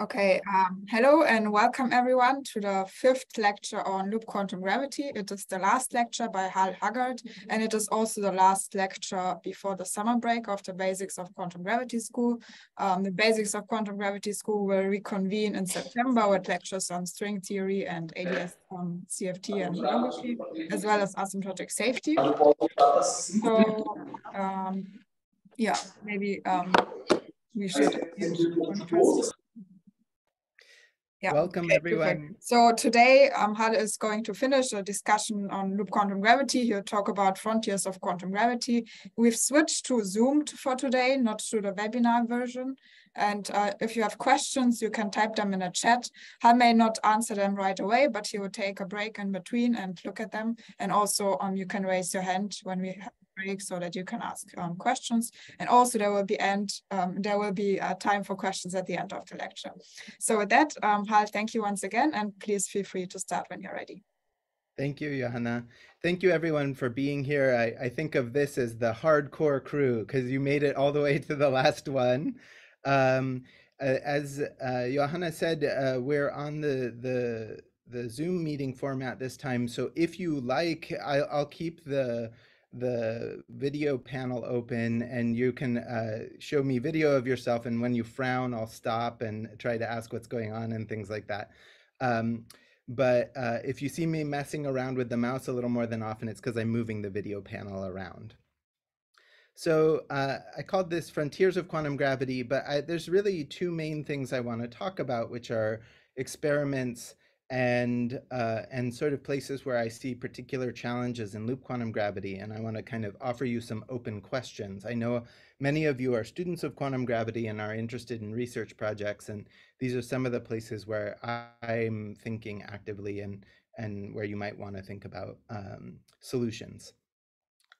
Okay, um, hello and welcome everyone to the fifth lecture on loop quantum gravity. It is the last lecture by Hal Haggard, and it is also the last lecture before the summer break of the Basics of Quantum Gravity School. Um, the Basics of Quantum Gravity School will reconvene in September with lectures on string theory and ADS on CFT and geometry, as well as asymptotic safety. So, um, yeah, maybe um, we should yeah. Welcome okay, everyone. Perfect. So today um, Hal is going to finish a discussion on loop quantum gravity. He'll talk about frontiers of quantum gravity. We've switched to Zoom for today, not to the webinar version. And uh, if you have questions, you can type them in a chat. Hal may not answer them right away, but he will take a break in between and look at them. And also um, you can raise your hand when we break so that you can ask um, questions. And also there will be end, um, there will be uh, time for questions at the end of the lecture. So with that, um, Hal, thank you once again, and please feel free to start when you're ready. Thank you, Johanna. Thank you everyone for being here. I, I think of this as the hardcore crew because you made it all the way to the last one. Um, as uh, Johanna said, uh, we're on the, the the Zoom meeting format this time. So if you like, I'll, I'll keep the the video panel open and you can uh, show me video of yourself and when you frown I'll stop and try to ask what's going on and things like that. Um, but uh, if you see me messing around with the mouse a little more than often it's because I'm moving the video panel around. So uh, I called this Frontiers of Quantum Gravity, but I, there's really two main things I want to talk about, which are experiments and uh, and sort of places where I see particular challenges in loop quantum gravity. And I want to kind of offer you some open questions. I know many of you are students of quantum gravity and are interested in research projects. And these are some of the places where I'm thinking actively and, and where you might want to think about um, solutions.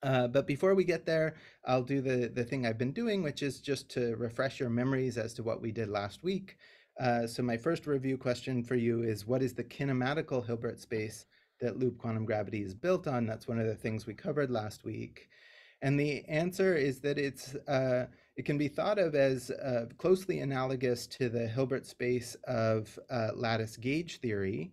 Uh, but before we get there, I'll do the, the thing I've been doing, which is just to refresh your memories as to what we did last week. Uh, so my first review question for you is what is the kinematical Hilbert space that loop quantum gravity is built on? That's one of the things we covered last week. And the answer is that it's uh, it can be thought of as uh, closely analogous to the Hilbert space of uh, lattice gauge theory.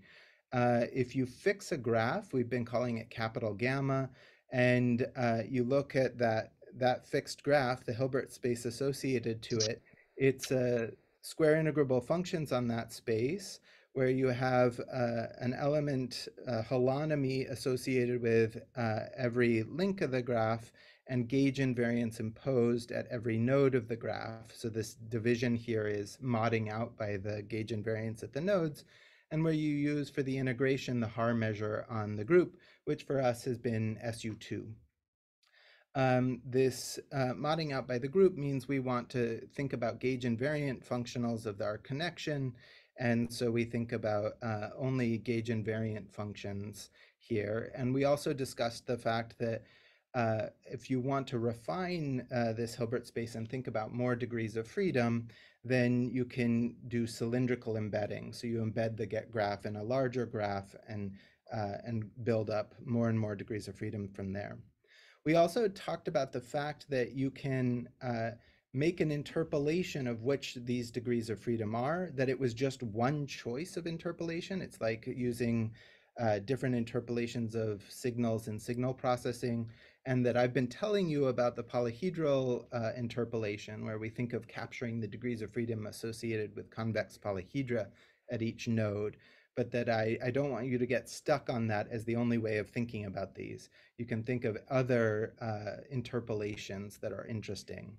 Uh, if you fix a graph, we've been calling it capital gamma, and uh, you look at that that fixed graph, the Hilbert space associated to it, it's a square integrable functions on that space where you have uh, an element uh, holonomy associated with uh, every link of the graph and gauge invariance imposed at every node of the graph. So this division here is modding out by the gauge invariance at the nodes and where you use for the integration the Haar measure on the group, which for us has been SU2. Um, this uh, modding out by the group means we want to think about gauge invariant functionals of our connection. And so we think about uh, only gauge invariant functions here. And we also discussed the fact that uh, if you want to refine uh, this Hilbert space and think about more degrees of freedom, then you can do cylindrical embedding. So you embed the get graph in a larger graph and, uh, and build up more and more degrees of freedom from there. We also talked about the fact that you can uh, make an interpolation of which these degrees of freedom are, that it was just one choice of interpolation. It's like using uh, different interpolations of signals in signal processing, and that I've been telling you about the polyhedral uh, interpolation, where we think of capturing the degrees of freedom associated with convex polyhedra at each node but that I, I don't want you to get stuck on that as the only way of thinking about these. You can think of other uh, interpolations that are interesting.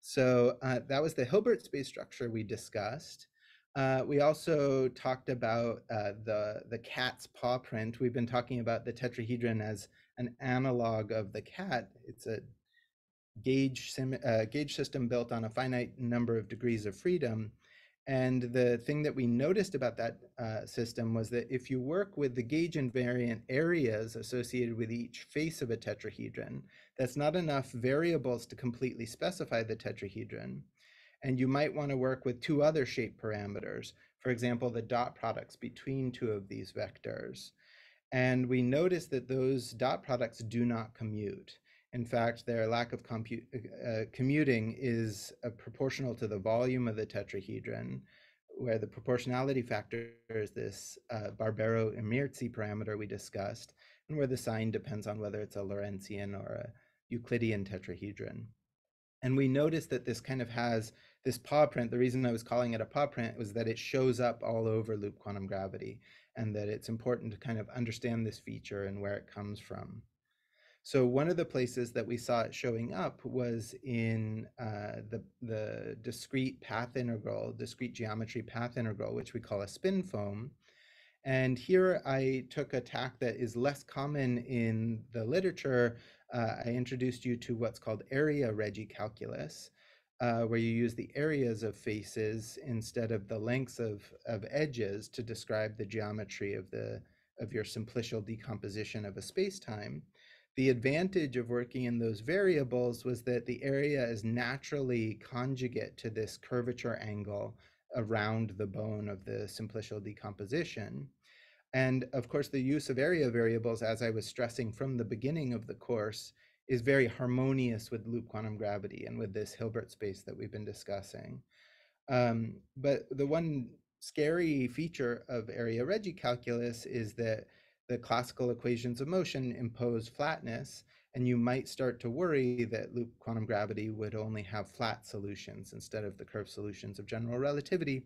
So uh, that was the Hilbert space structure we discussed. Uh, we also talked about uh, the, the cat's paw print. We've been talking about the tetrahedron as an analog of the cat. It's a gauge, sim, uh, gauge system built on a finite number of degrees of freedom. And the thing that we noticed about that uh, system was that if you work with the gauge invariant areas associated with each face of a tetrahedron, that's not enough variables to completely specify the tetrahedron. And you might want to work with two other shape parameters, for example, the dot products between two of these vectors. And we noticed that those dot products do not commute. In fact, their lack of uh, commuting is uh, proportional to the volume of the tetrahedron, where the proportionality factor is this uh, Barbero-Immirzi parameter we discussed, and where the sign depends on whether it's a Lorentzian or a Euclidean tetrahedron. And we noticed that this kind of has this paw print. The reason I was calling it a paw print was that it shows up all over loop quantum gravity and that it's important to kind of understand this feature and where it comes from. So one of the places that we saw it showing up was in uh, the, the discrete path integral, discrete geometry path integral, which we call a spin foam. And here I took a tack that is less common in the literature. Uh, I introduced you to what's called area Regge calculus, uh, where you use the areas of faces instead of the lengths of, of edges to describe the geometry of, the, of your simplicial decomposition of a space-time. The advantage of working in those variables was that the area is naturally conjugate to this curvature angle around the bone of the simplicial decomposition. And of course, the use of area variables, as I was stressing from the beginning of the course, is very harmonious with loop quantum gravity and with this Hilbert space that we've been discussing. Um, but the one scary feature of area Regge calculus is that the classical equations of motion impose flatness, and you might start to worry that loop quantum gravity would only have flat solutions instead of the curved solutions of general relativity.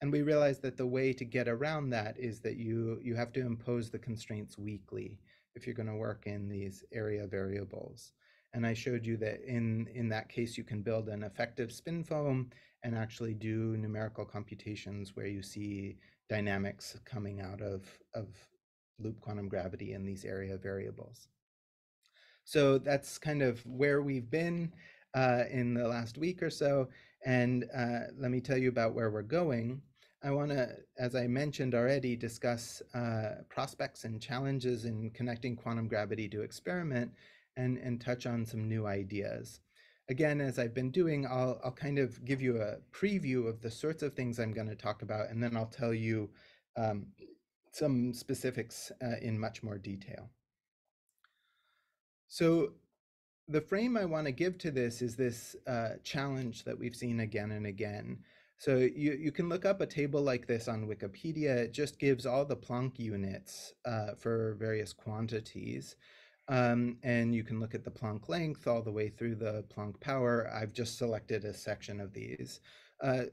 And we realized that the way to get around that is that you, you have to impose the constraints weakly if you're going to work in these area variables. And I showed you that in, in that case, you can build an effective spin foam and actually do numerical computations where you see dynamics coming out of, of loop quantum gravity in these area variables. So that's kind of where we've been uh, in the last week or so. And uh, let me tell you about where we're going. I want to, as I mentioned already, discuss uh, prospects and challenges in connecting quantum gravity to experiment and, and touch on some new ideas. Again, as I've been doing, I'll, I'll kind of give you a preview of the sorts of things I'm going to talk about, and then I'll tell you um, some specifics uh, in much more detail. So the frame I want to give to this is this uh, challenge that we've seen again and again. So you, you can look up a table like this on Wikipedia. It just gives all the Planck units uh, for various quantities. Um, and you can look at the Planck length all the way through the Planck power. I've just selected a section of these. Uh,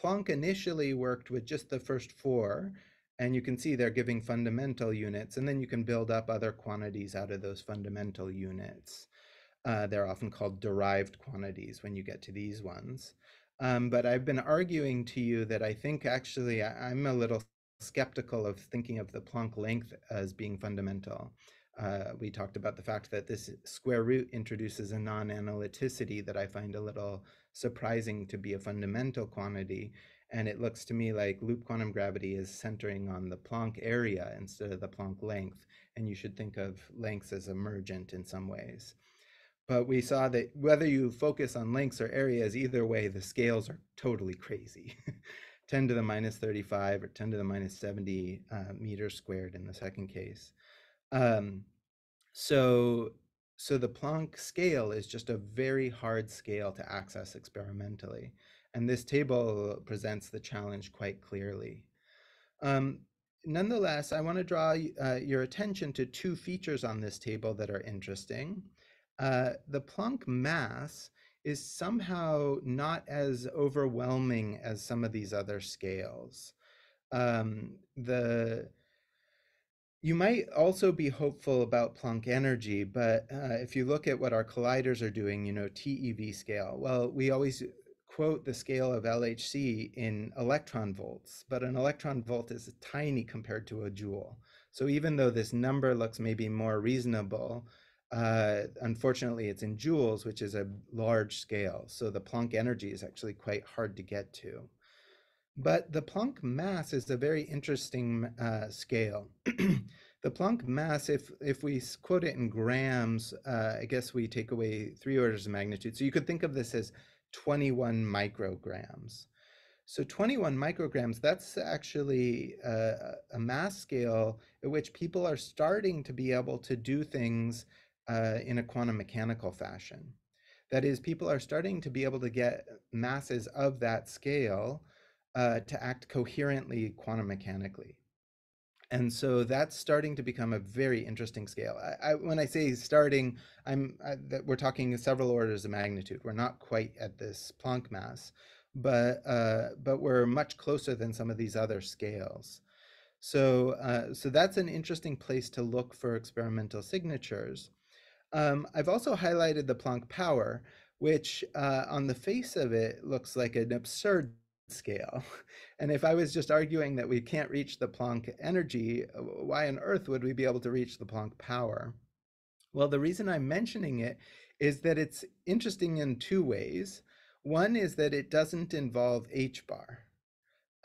Planck initially worked with just the first four, and you can see they're giving fundamental units, and then you can build up other quantities out of those fundamental units. Uh, they're often called derived quantities when you get to these ones. Um, but I've been arguing to you that I think actually I'm a little skeptical of thinking of the Planck length as being fundamental. Uh, we talked about the fact that this square root introduces a non-analyticity that I find a little surprising to be a fundamental quantity. And it looks to me like loop quantum gravity is centering on the Planck area instead of the Planck length. And you should think of lengths as emergent in some ways. But we saw that whether you focus on lengths or areas, either way, the scales are totally crazy. 10 to the minus 35 or 10 to the minus 70 uh, meters squared in the second case. Um, so, so the Planck scale is just a very hard scale to access experimentally. And this table presents the challenge quite clearly. Um, nonetheless, I want to draw uh, your attention to two features on this table that are interesting. Uh, the Planck mass is somehow not as overwhelming as some of these other scales. Um, the you might also be hopeful about Planck energy, but uh, if you look at what our colliders are doing, you know, TeV scale, well, we always quote the scale of LHC in electron volts, but an electron volt is tiny compared to a joule. So even though this number looks maybe more reasonable, uh, unfortunately, it's in joules, which is a large scale. So the Planck energy is actually quite hard to get to. But the Planck mass is a very interesting uh, scale. the Planck mass, if, if we quote it in grams, uh, I guess we take away three orders of magnitude. So you could think of this as 21 micrograms. So 21 micrograms, that's actually a, a mass scale at which people are starting to be able to do things uh, in a quantum mechanical fashion. That is, people are starting to be able to get masses of that scale uh, to act coherently quantum mechanically. And so that's starting to become a very interesting scale. I, I, when I say starting, I'm I, that we're talking several orders of magnitude. We're not quite at this Planck mass, but uh, but we're much closer than some of these other scales. So uh, so that's an interesting place to look for experimental signatures. Um, I've also highlighted the Planck power, which uh, on the face of it looks like an absurd scale. And if I was just arguing that we can't reach the Planck energy, why on earth would we be able to reach the Planck power? Well, the reason I'm mentioning it is that it's interesting in two ways. One is that it doesn't involve h bar.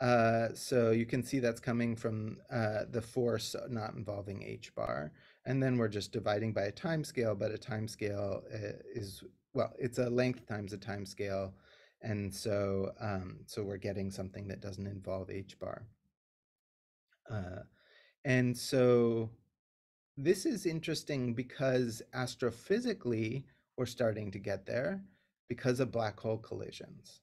Uh, so you can see that's coming from uh, the force not involving h bar. And then we're just dividing by a time scale, but a time scale uh, is, well, it's a length times a time scale and so, um, so we're getting something that doesn't involve H bar. Uh, and so this is interesting because astrophysically, we're starting to get there because of black hole collisions.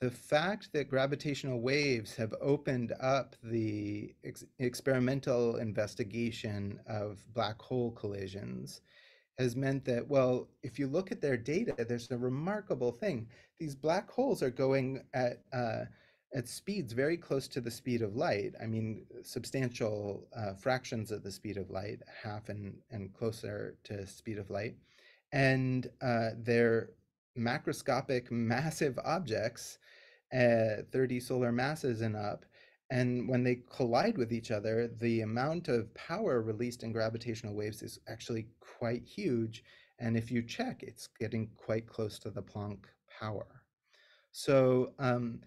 The fact that gravitational waves have opened up the ex experimental investigation of black hole collisions has meant that, well, if you look at their data, there's a remarkable thing. These black holes are going at uh, at speeds very close to the speed of light. I mean, substantial uh, fractions of the speed of light, half and, and closer to speed of light. And uh, they're macroscopic, massive objects, uh, 30 solar masses and up. And when they collide with each other, the amount of power released in gravitational waves is actually quite huge. And if you check, it's getting quite close to the Planck power. So, um,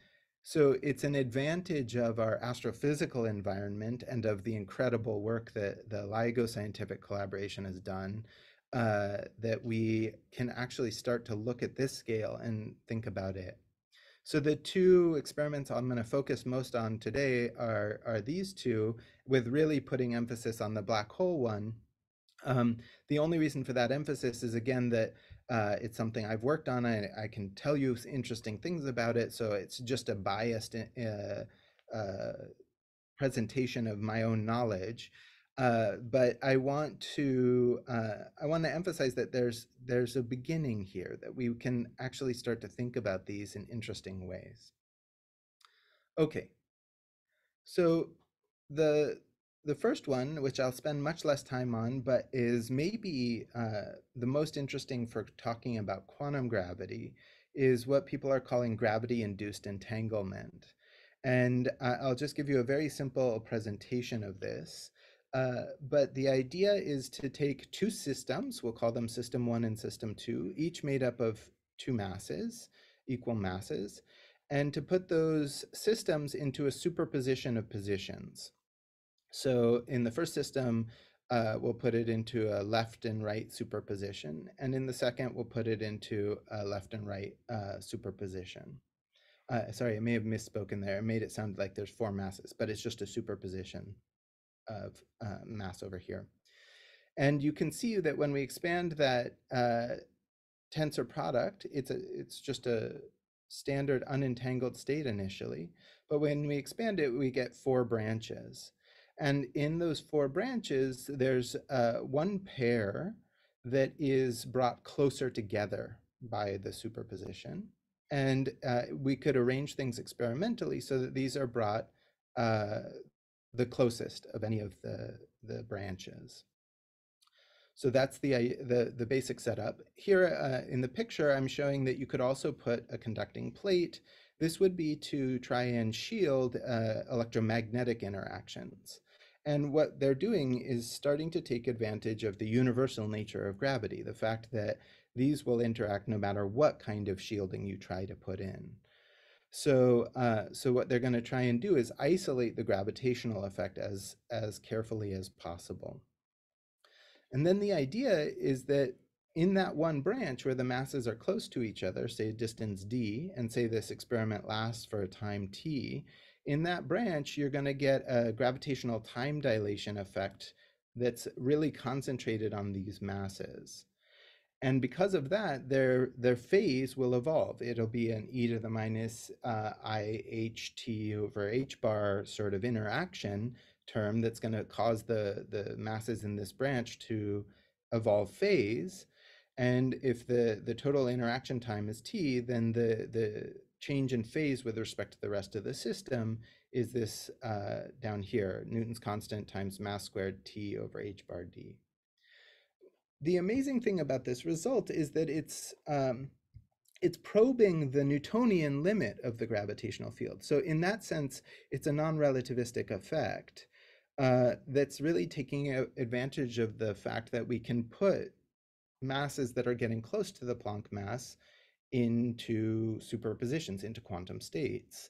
so it's an advantage of our astrophysical environment and of the incredible work that the LIGO scientific collaboration has done uh, that we can actually start to look at this scale and think about it. So the two experiments I'm going to focus most on today are, are these two, with really putting emphasis on the black hole one. Um, the only reason for that emphasis is, again, that uh, it's something I've worked on. I, I can tell you interesting things about it, so it's just a biased uh, uh, presentation of my own knowledge. Uh, but I want to uh, I want to emphasize that there's there's a beginning here that we can actually start to think about these in interesting ways. Okay, so the the first one, which I'll spend much less time on, but is maybe uh, the most interesting for talking about quantum gravity, is what people are calling gravity-induced entanglement. And uh, I'll just give you a very simple presentation of this. Uh, but the idea is to take two systems, we'll call them system one and system two, each made up of two masses, equal masses, and to put those systems into a superposition of positions. So in the first system, uh, we'll put it into a left and right superposition. And in the second, we'll put it into a left and right uh, superposition. Uh, sorry, I may have misspoken there. It made it sound like there's four masses, but it's just a superposition of uh, mass over here. And you can see that when we expand that uh, tensor product, it's, a, it's just a standard unentangled state initially. But when we expand it, we get four branches. And in those four branches, there's uh, one pair that is brought closer together by the superposition. And uh, we could arrange things experimentally so that these are brought uh, the closest of any of the, the branches. So that's the, the, the basic setup. Here uh, in the picture, I'm showing that you could also put a conducting plate. This would be to try and shield uh, electromagnetic interactions. And what they're doing is starting to take advantage of the universal nature of gravity, the fact that these will interact no matter what kind of shielding you try to put in. So, uh, so what they're going to try and do is isolate the gravitational effect as, as carefully as possible. And then the idea is that in that one branch where the masses are close to each other, say distance d, and say this experiment lasts for a time t, in that branch, you're going to get a gravitational time dilation effect that's really concentrated on these masses. And because of that, their their phase will evolve. It'll be an e to the minus uh, i h t over h bar sort of interaction term that's going to cause the the masses in this branch to evolve phase. And if the the total interaction time is t, then the the change in phase with respect to the rest of the system is this uh, down here, Newton's constant times mass squared t over h bar d the amazing thing about this result is that it's um, it's probing the Newtonian limit of the gravitational field. So in that sense, it's a non-relativistic effect uh, that's really taking advantage of the fact that we can put masses that are getting close to the Planck mass into superpositions, into quantum states.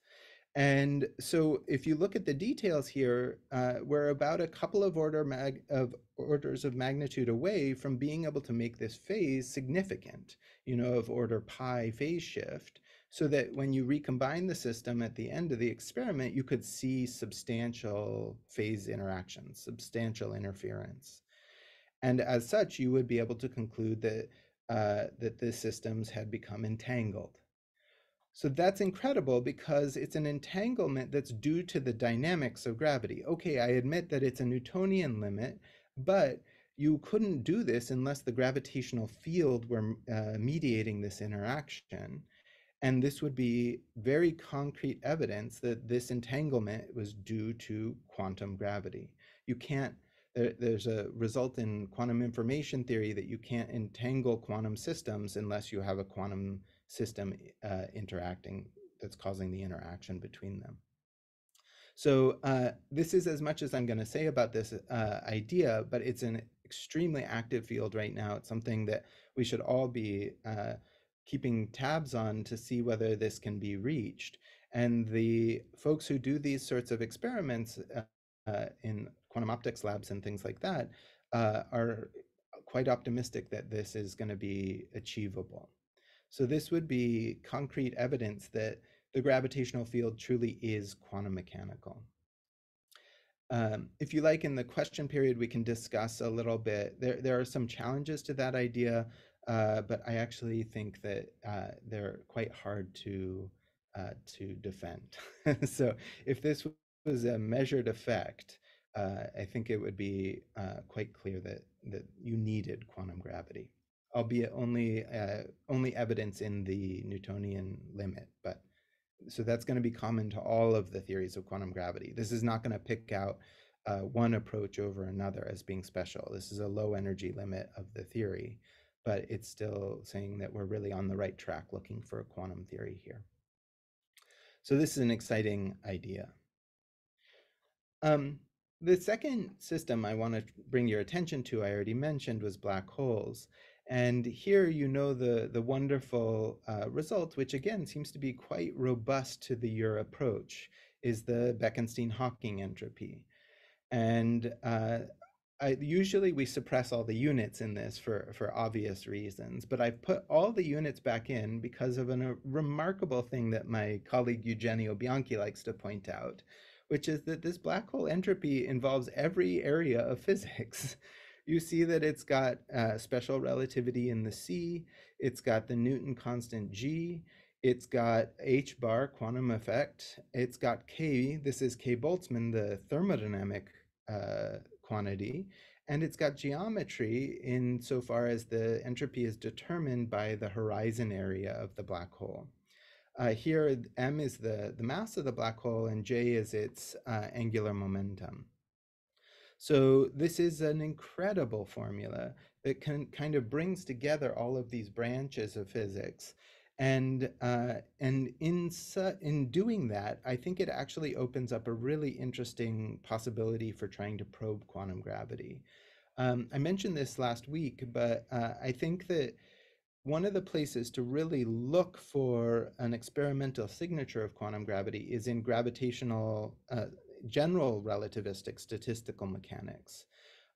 And so if you look at the details here, uh, we're about a couple of order of orders of magnitude away from being able to make this phase significant, you know, of order pi phase shift, so that when you recombine the system at the end of the experiment, you could see substantial phase interactions, substantial interference. And as such, you would be able to conclude that, uh, that the systems had become entangled. So that's incredible because it's an entanglement that's due to the dynamics of gravity. Okay, I admit that it's a Newtonian limit, but you couldn't do this unless the gravitational field were uh, mediating this interaction. And this would be very concrete evidence that this entanglement was due to quantum gravity. You can't, there, there's a result in quantum information theory that you can't entangle quantum systems unless you have a quantum system uh, interacting that's causing the interaction between them. So uh, this is as much as I'm going to say about this uh, idea, but it's an extremely active field right now. It's something that we should all be uh, keeping tabs on to see whether this can be reached. And the folks who do these sorts of experiments uh, uh, in quantum optics labs and things like that are quite optimistic that this is going to be achievable. So this would be concrete evidence that the gravitational field truly is quantum mechanical. Um, if you like, in the question period, we can discuss a little bit. There, there are some challenges to that idea, uh, but I actually think that uh, they're quite hard to uh, to defend. so if this was a measured effect, uh, I think it would be uh, quite clear that that you needed quantum gravity albeit only uh, only evidence in the Newtonian limit. But so that's going to be common to all of the theories of quantum gravity. This is not going to pick out uh, one approach over another as being special. This is a low energy limit of the theory, but it's still saying that we're really on the right track looking for a quantum theory here. So this is an exciting idea. Um, the second system I want to bring your attention to, I already mentioned, was black holes. And here you know the, the wonderful uh, result, which again seems to be quite robust to the your approach, is the Bekenstein-Hawking entropy. And uh, I, usually we suppress all the units in this for, for obvious reasons, but I've put all the units back in because of an, a remarkable thing that my colleague Eugenio Bianchi likes to point out, which is that this black hole entropy involves every area of physics you see that it's got uh, special relativity in the C, it's got the Newton constant G, it's got H bar quantum effect, it's got K, this is K Boltzmann, the thermodynamic uh, quantity, and it's got geometry insofar as the entropy is determined by the horizon area of the black hole. Uh, here, m is the, the mass of the black hole and j is its uh, angular momentum. So this is an incredible formula that can kind of brings together all of these branches of physics. And uh, and in in doing that, I think it actually opens up a really interesting possibility for trying to probe quantum gravity. Um, I mentioned this last week, but uh, I think that one of the places to really look for an experimental signature of quantum gravity is in gravitational uh, general relativistic statistical mechanics.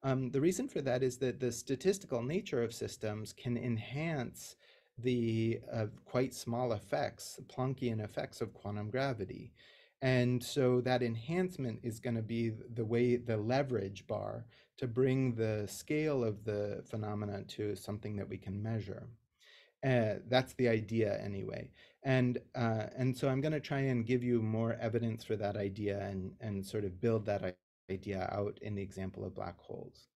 Um, the reason for that is that the statistical nature of systems can enhance the uh, quite small effects, Planckian effects of quantum gravity. And so that enhancement is going to be the way, the leverage bar to bring the scale of the phenomena to something that we can measure. Uh, that's the idea anyway. And, uh, and so I'm going to try and give you more evidence for that idea and, and sort of build that idea out in the example of black holes.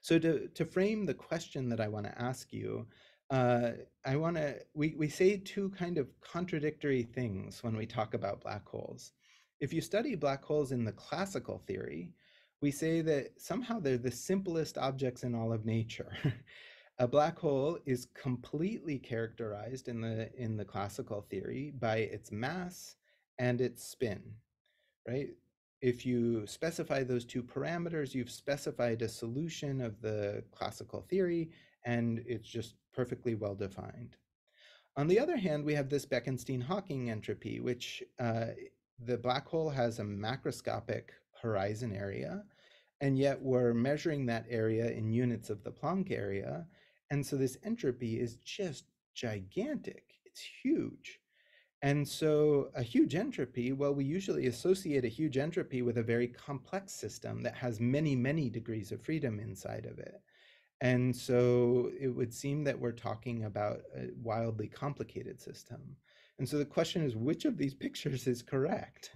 So to, to frame the question that I want to ask you, uh, I want to, we, we say two kind of contradictory things when we talk about black holes. If you study black holes in the classical theory, we say that somehow they're the simplest objects in all of nature. a black hole is completely characterized in the in the classical theory by its mass and its spin right? If you specify those two parameters you've specified a solution of the classical theory and it's just perfectly well defined on the other hand we have this bekenstein-hawking entropy which uh, the black hole has a macroscopic horizon area and yet we're measuring that area in units of the Planck area and so this entropy is just gigantic. It's huge. And so a huge entropy, well, we usually associate a huge entropy with a very complex system that has many, many degrees of freedom inside of it. And so it would seem that we're talking about a wildly complicated system. And so the question is, which of these pictures is correct?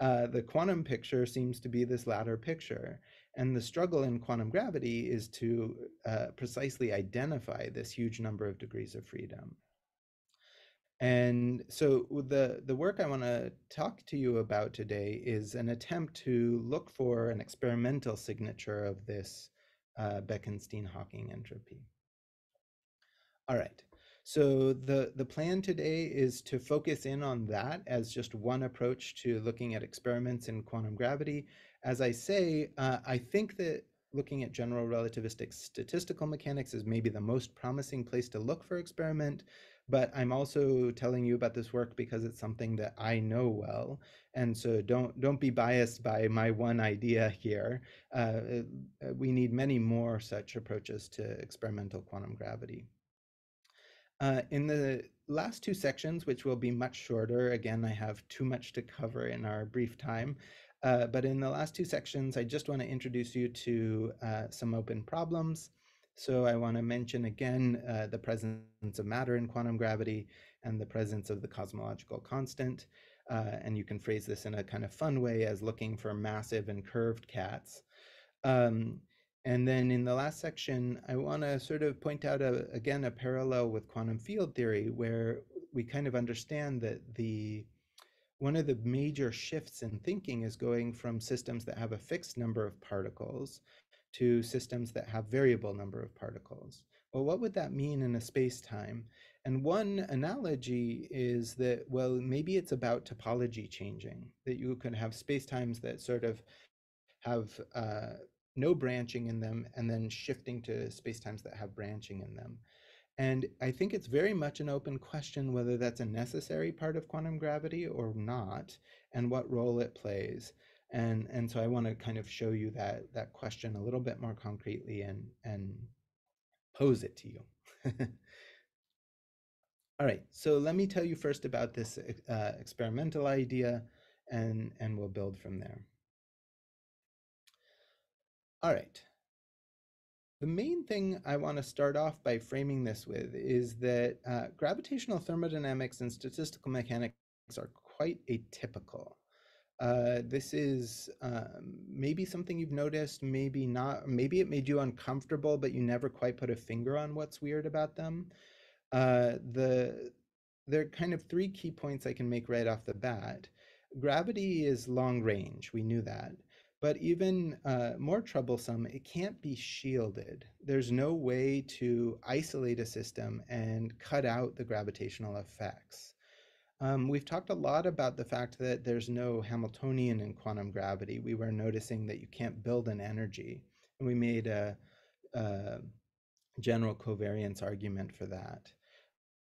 Uh, the quantum picture seems to be this latter picture. And the struggle in quantum gravity is to uh, precisely identify this huge number of degrees of freedom. And so the, the work I want to talk to you about today is an attempt to look for an experimental signature of this uh, Bekenstein-Hawking entropy. All right, so the, the plan today is to focus in on that as just one approach to looking at experiments in quantum gravity as I say, uh, I think that looking at general relativistic statistical mechanics is maybe the most promising place to look for experiment, but I'm also telling you about this work because it's something that I know well. And so don't, don't be biased by my one idea here. Uh, uh we need many more such approaches to experimental quantum gravity. Uh, in the last two sections, which will be much shorter, again, I have too much to cover in our brief time, uh, but in the last two sections, I just want to introduce you to uh, some open problems. So I want to mention again uh, the presence of matter in quantum gravity and the presence of the cosmological constant. Uh, and you can phrase this in a kind of fun way as looking for massive and curved cats. Um, and then in the last section, I want to sort of point out, a, again, a parallel with quantum field theory where we kind of understand that the one of the major shifts in thinking is going from systems that have a fixed number of particles to systems that have variable number of particles. Well, what would that mean in a space-time? And one analogy is that, well, maybe it's about topology changing, that you can have space-times that sort of have uh, no branching in them and then shifting to space-times that have branching in them. And I think it's very much an open question whether that's a necessary part of quantum gravity or not, and what role it plays. And, and so I want to kind of show you that, that question a little bit more concretely and, and pose it to you. All right, so let me tell you first about this uh, experimental idea, and, and we'll build from there. All right, the main thing I want to start off by framing this with is that uh, gravitational thermodynamics and statistical mechanics are quite atypical. Uh, this is um, maybe something you've noticed, maybe not. Maybe it made you uncomfortable, but you never quite put a finger on what's weird about them. Uh, the there are kind of three key points I can make right off the bat. Gravity is long range. We knew that. But even uh, more troublesome, it can't be shielded. There's no way to isolate a system and cut out the gravitational effects. Um, we've talked a lot about the fact that there's no Hamiltonian in quantum gravity. We were noticing that you can't build an energy. And we made a, a general covariance argument for that.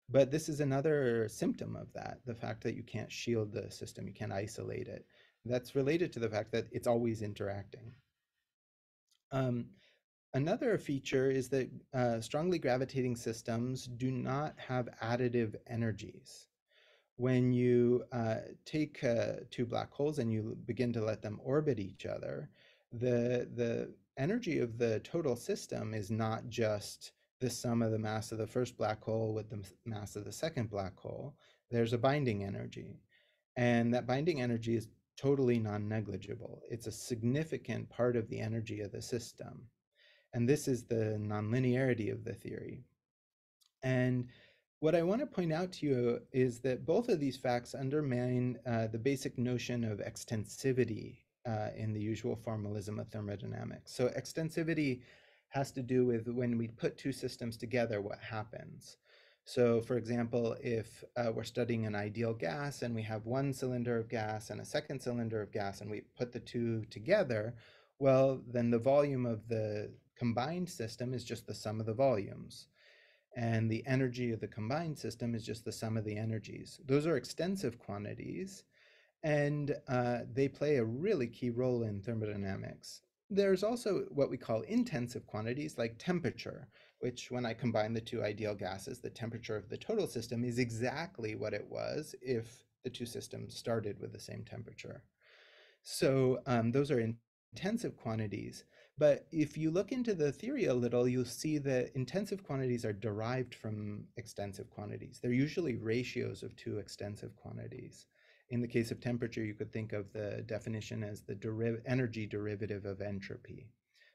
But this is another symptom of that, the fact that you can't shield the system, you can't isolate it that's related to the fact that it's always interacting. Um, another feature is that uh, strongly gravitating systems do not have additive energies. When you uh, take uh, two black holes and you begin to let them orbit each other, the, the energy of the total system is not just the sum of the mass of the first black hole with the mass of the second black hole. There's a binding energy. And that binding energy is totally non-negligible. It's a significant part of the energy of the system. And this is the nonlinearity of the theory. And what I want to point out to you is that both of these facts undermine uh, the basic notion of extensivity uh, in the usual formalism of thermodynamics. So extensivity has to do with when we put two systems together, what happens. So for example, if uh, we're studying an ideal gas and we have one cylinder of gas and a second cylinder of gas and we put the two together, well, then the volume of the combined system is just the sum of the volumes. And the energy of the combined system is just the sum of the energies. Those are extensive quantities and uh, they play a really key role in thermodynamics. There's also what we call intensive quantities like temperature, which when I combine the two ideal gases, the temperature of the total system is exactly what it was if the two systems started with the same temperature. So um, those are intensive quantities. But if you look into the theory a little, you'll see that intensive quantities are derived from extensive quantities. They're usually ratios of two extensive quantities. In the case of temperature, you could think of the definition as the deriv energy derivative of entropy.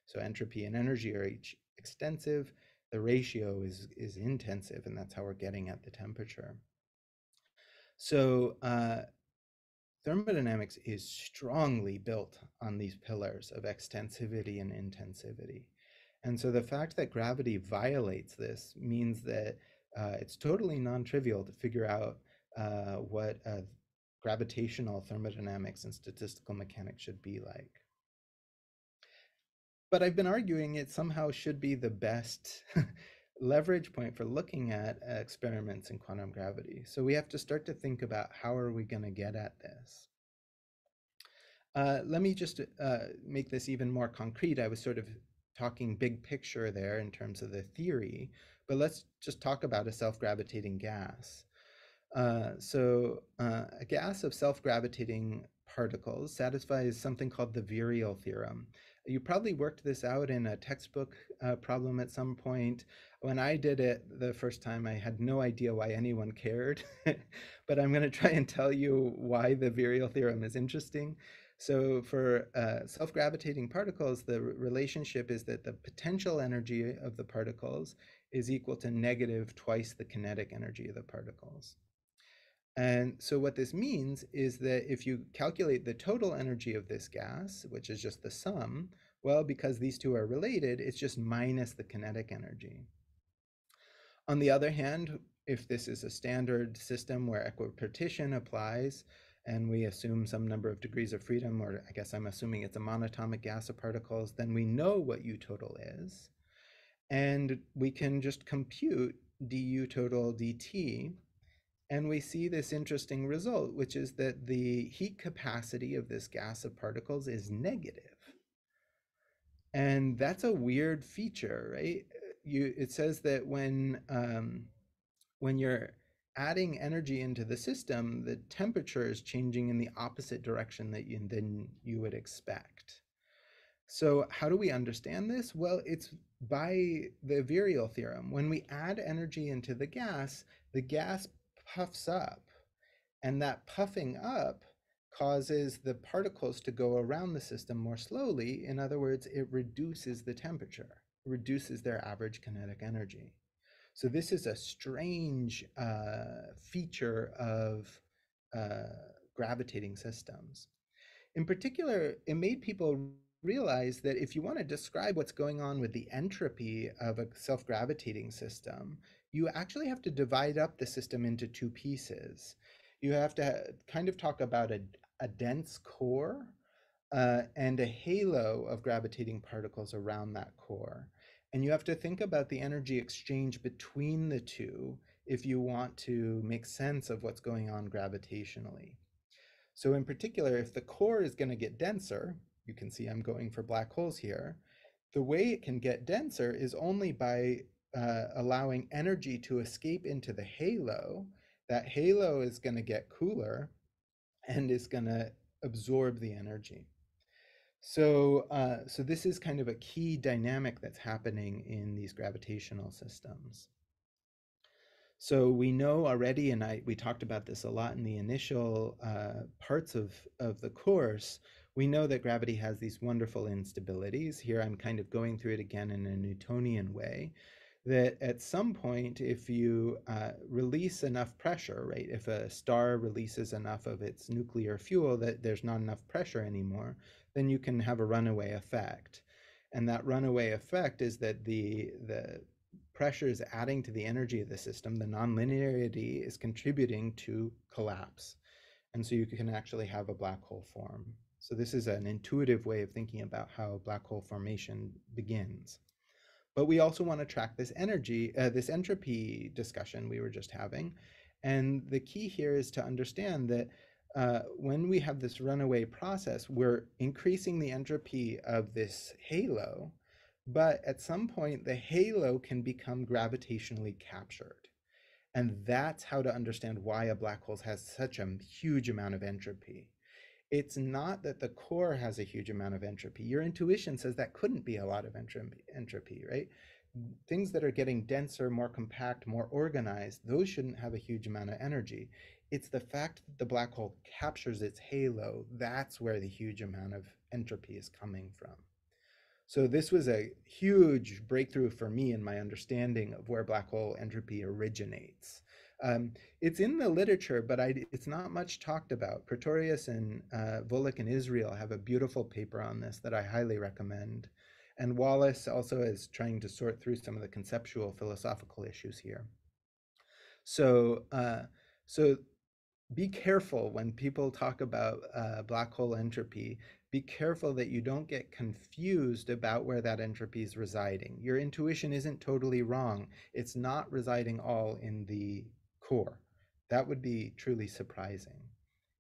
So entropy and energy are each extensive, the ratio is, is intensive, and that's how we're getting at the temperature. So uh, thermodynamics is strongly built on these pillars of extensivity and intensivity. And so the fact that gravity violates this means that uh, it's totally non-trivial to figure out uh, what gravitational thermodynamics and statistical mechanics should be like but I've been arguing it somehow should be the best leverage point for looking at experiments in quantum gravity. So we have to start to think about how are we going to get at this. Uh, let me just uh, make this even more concrete. I was sort of talking big picture there in terms of the theory, but let's just talk about a self-gravitating gas. Uh, so uh, a gas of self-gravitating particles satisfies something called the virial theorem. You probably worked this out in a textbook uh, problem at some point. When I did it the first time, I had no idea why anyone cared, but I'm going to try and tell you why the virial theorem is interesting. So for uh, self-gravitating particles, the relationship is that the potential energy of the particles is equal to negative twice the kinetic energy of the particles. And so what this means is that if you calculate the total energy of this gas, which is just the sum, well, because these two are related, it's just minus the kinetic energy. On the other hand, if this is a standard system where equipartition applies, and we assume some number of degrees of freedom, or I guess I'm assuming it's a monatomic gas of particles, then we know what U total is. And we can just compute du total dt and we see this interesting result, which is that the heat capacity of this gas of particles is negative. And that's a weird feature, right? You, it says that when, um, when you're adding energy into the system, the temperature is changing in the opposite direction that you, than you would expect. So how do we understand this? Well, it's by the virial theorem. When we add energy into the gas, the gas puffs up. And that puffing up causes the particles to go around the system more slowly. In other words, it reduces the temperature, reduces their average kinetic energy. So this is a strange uh, feature of uh, gravitating systems. In particular, it made people realize that if you want to describe what's going on with the entropy of a self-gravitating system, you actually have to divide up the system into two pieces. You have to kind of talk about a, a dense core uh, and a halo of gravitating particles around that core. And you have to think about the energy exchange between the two if you want to make sense of what's going on gravitationally. So in particular, if the core is going to get denser, you can see I'm going for black holes here, the way it can get denser is only by uh, allowing energy to escape into the halo, that halo is going to get cooler and is going to absorb the energy. So, uh, so this is kind of a key dynamic that's happening in these gravitational systems. So we know already, and I we talked about this a lot in the initial uh, parts of of the course. We know that gravity has these wonderful instabilities. Here, I'm kind of going through it again in a Newtonian way. That at some point, if you uh, release enough pressure, right? If a star releases enough of its nuclear fuel that there's not enough pressure anymore, then you can have a runaway effect. And that runaway effect is that the, the pressure is adding to the energy of the system. The nonlinearity is contributing to collapse. And so you can actually have a black hole form. So this is an intuitive way of thinking about how black hole formation begins. But we also want to track this energy, uh, this entropy discussion we were just having. And the key here is to understand that uh, when we have this runaway process, we're increasing the entropy of this halo, but at some point the halo can become gravitationally captured. And that's how to understand why a black hole has such a huge amount of entropy. It's not that the core has a huge amount of entropy. Your intuition says that couldn't be a lot of entropy, right? Things that are getting denser, more compact, more organized, those shouldn't have a huge amount of energy. It's the fact that the black hole captures its halo, that's where the huge amount of entropy is coming from. So this was a huge breakthrough for me in my understanding of where black hole entropy originates. Um, it's in the literature, but I, it's not much talked about. Pretorius and uh, Vollick in Israel have a beautiful paper on this that I highly recommend. And Wallace also is trying to sort through some of the conceptual philosophical issues here. So, uh, so be careful when people talk about uh, black hole entropy. Be careful that you don't get confused about where that entropy is residing. Your intuition isn't totally wrong. It's not residing all in the core. That would be truly surprising.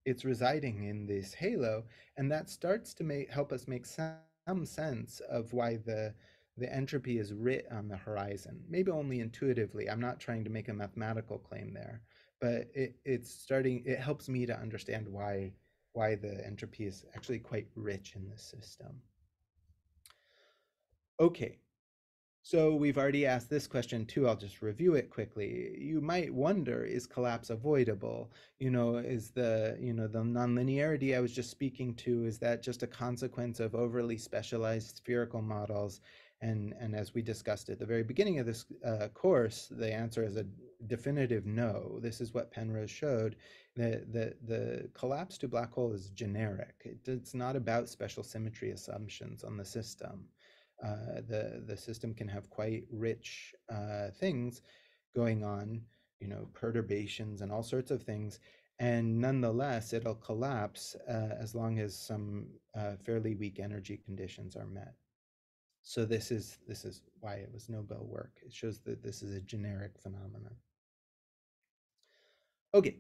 It's residing in this halo, and that starts to make, help us make some sense of why the the entropy is writ on the horizon. Maybe only intuitively. I'm not trying to make a mathematical claim there but it, it's starting it helps me to understand why why the entropy is actually quite rich in the system okay so we've already asked this question too i'll just review it quickly you might wonder is collapse avoidable you know is the you know the nonlinearity i was just speaking to is that just a consequence of overly specialized spherical models and, and as we discussed at the very beginning of this uh, course, the answer is a definitive no. This is what Penrose showed. The, the, the collapse to black hole is generic. It, it's not about special symmetry assumptions on the system. Uh, the, the system can have quite rich uh, things going on, you know, perturbations and all sorts of things. And nonetheless, it'll collapse uh, as long as some uh, fairly weak energy conditions are met. So this is this is why it was Nobel work. It shows that this is a generic phenomenon. Okay,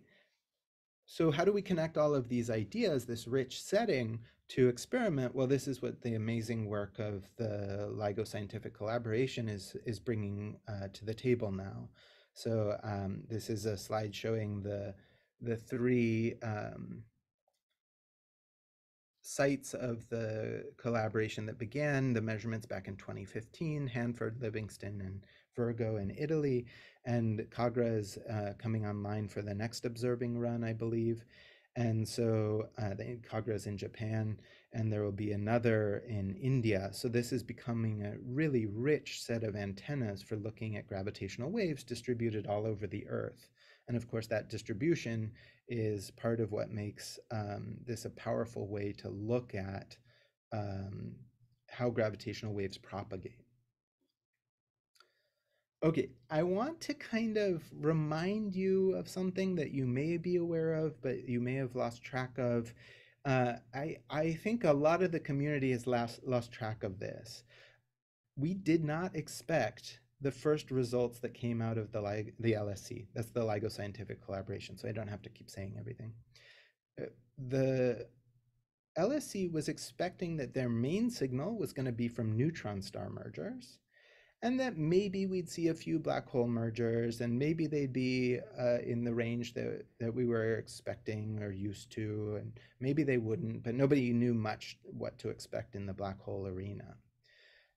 so how do we connect all of these ideas, this rich setting, to experiment? Well, this is what the amazing work of the LIGO Scientific Collaboration is is bringing uh, to the table now. So um, this is a slide showing the the three um, sites of the collaboration that began the measurements back in 2015, Hanford, Livingston, and Virgo in Italy, and KAGRA is uh, coming online for the next observing run, I believe. And so uh, the KAGRA is in Japan, and there will be another in India. So this is becoming a really rich set of antennas for looking at gravitational waves distributed all over the Earth. And of course, that distribution is part of what makes um, this a powerful way to look at um, how gravitational waves propagate. Okay, I want to kind of remind you of something that you may be aware of, but you may have lost track of. Uh, I, I think a lot of the community has lost, lost track of this. We did not expect the first results that came out of the, the LSC. That's the LIGO Scientific Collaboration, so I don't have to keep saying everything. Uh, the LSC was expecting that their main signal was going to be from neutron star mergers, and that maybe we'd see a few black hole mergers and maybe they'd be uh, in the range that, that we were expecting or used to and maybe they wouldn't but nobody knew much what to expect in the black hole arena.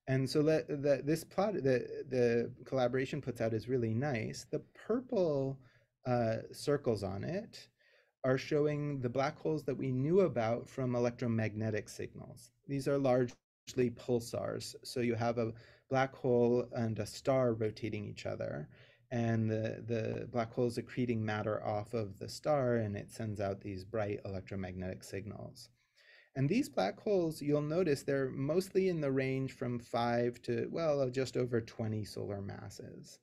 And so that, that this plot the, the collaboration puts out is really nice. The purple uh, circles on it are showing the black holes that we knew about from electromagnetic signals. These are largely pulsars so you have a black hole and a star rotating each other and the, the black hole is accreting matter off of the star and it sends out these bright electromagnetic signals. And these black holes, you'll notice they're mostly in the range from five to, well, just over 20 solar masses.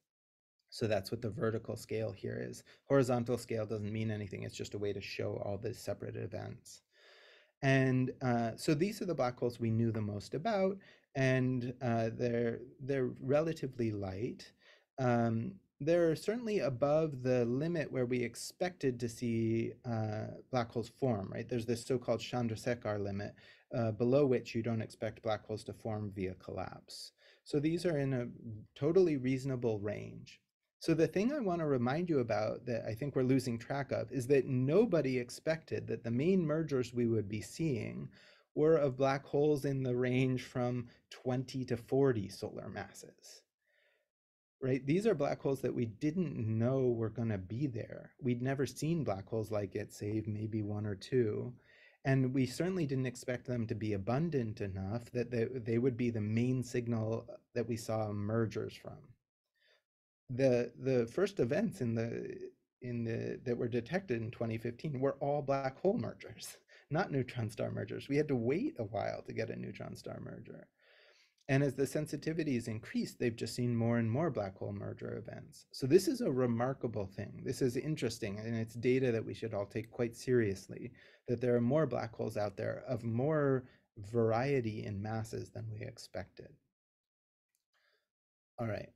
So that's what the vertical scale here is. Horizontal scale doesn't mean anything. It's just a way to show all the separate events. And uh, so these are the black holes we knew the most about and uh, they're they're relatively light. Um, they're certainly above the limit where we expected to see uh, black holes form, right? There's this so-called Chandrasekhar limit, uh, below which you don't expect black holes to form via collapse. So these are in a totally reasonable range. So the thing I want to remind you about that I think we're losing track of is that nobody expected that the main mergers we would be seeing were of black holes in the range from 20 to 40 solar masses. Right? These are black holes that we didn't know were going to be there. We'd never seen black holes like it, save maybe one or two. And we certainly didn't expect them to be abundant enough that they, they would be the main signal that we saw mergers from. The, the first events in the, in the, that were detected in 2015 were all black hole mergers not neutron star mergers. We had to wait a while to get a neutron star merger. And as the sensitivities increased, they've just seen more and more black hole merger events. So this is a remarkable thing. This is interesting, and it's data that we should all take quite seriously, that there are more black holes out there of more variety in masses than we expected. All right.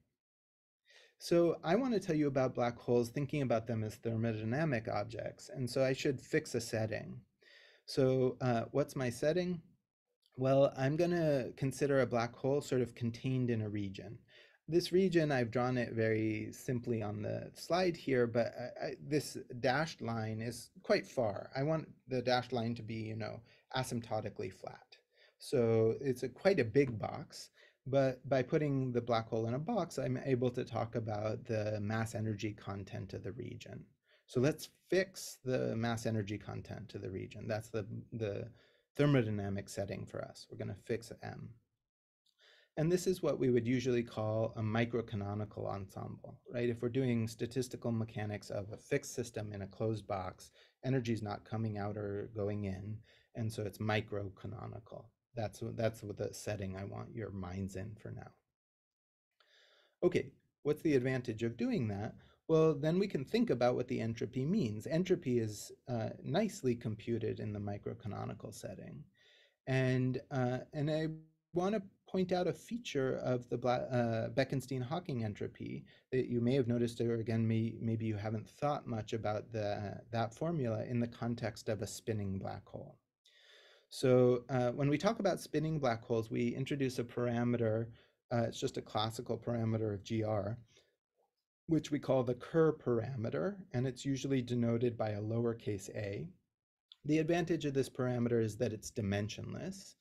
So I want to tell you about black holes, thinking about them as thermodynamic objects. And so I should fix a setting. So uh, what's my setting? Well, I'm going to consider a black hole sort of contained in a region. This region, I've drawn it very simply on the slide here, but I, I, this dashed line is quite far. I want the dashed line to be, you know, asymptotically flat. So it's a, quite a big box, but by putting the black hole in a box, I'm able to talk about the mass energy content of the region. So let's fix the mass energy content to the region. That's the, the thermodynamic setting for us. We're going to fix M. And this is what we would usually call a microcanonical ensemble, right? If we're doing statistical mechanics of a fixed system in a closed box, energy is not coming out or going in, and so it's microcanonical. That's, that's what the setting I want your minds in for now. Okay, what's the advantage of doing that? Well, then we can think about what the entropy means. Entropy is uh, nicely computed in the microcanonical setting. And, uh, and I want to point out a feature of the uh, Bekenstein-Hawking entropy that you may have noticed, or again, may, maybe you haven't thought much about the, that formula in the context of a spinning black hole. So uh, when we talk about spinning black holes, we introduce a parameter, uh, it's just a classical parameter of GR, which we call the Kerr parameter, and it's usually denoted by a lowercase a. The advantage of this parameter is that it's dimensionless.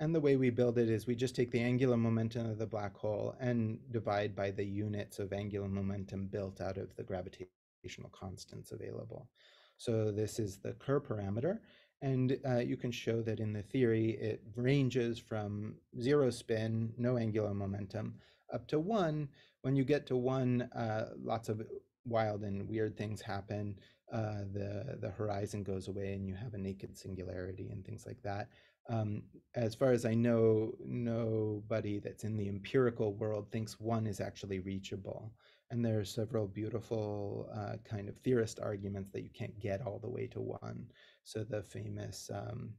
And the way we build it is we just take the angular momentum of the black hole and divide by the units of angular momentum built out of the gravitational constants available. So this is the Kerr parameter. And uh, you can show that in the theory, it ranges from zero spin, no angular momentum, up to one, when you get to one, uh, lots of wild and weird things happen. Uh, the the horizon goes away, and you have a naked singularity and things like that. Um, as far as I know, nobody that's in the empirical world thinks one is actually reachable. And there are several beautiful uh, kind of theorist arguments that you can't get all the way to one. So the famous um,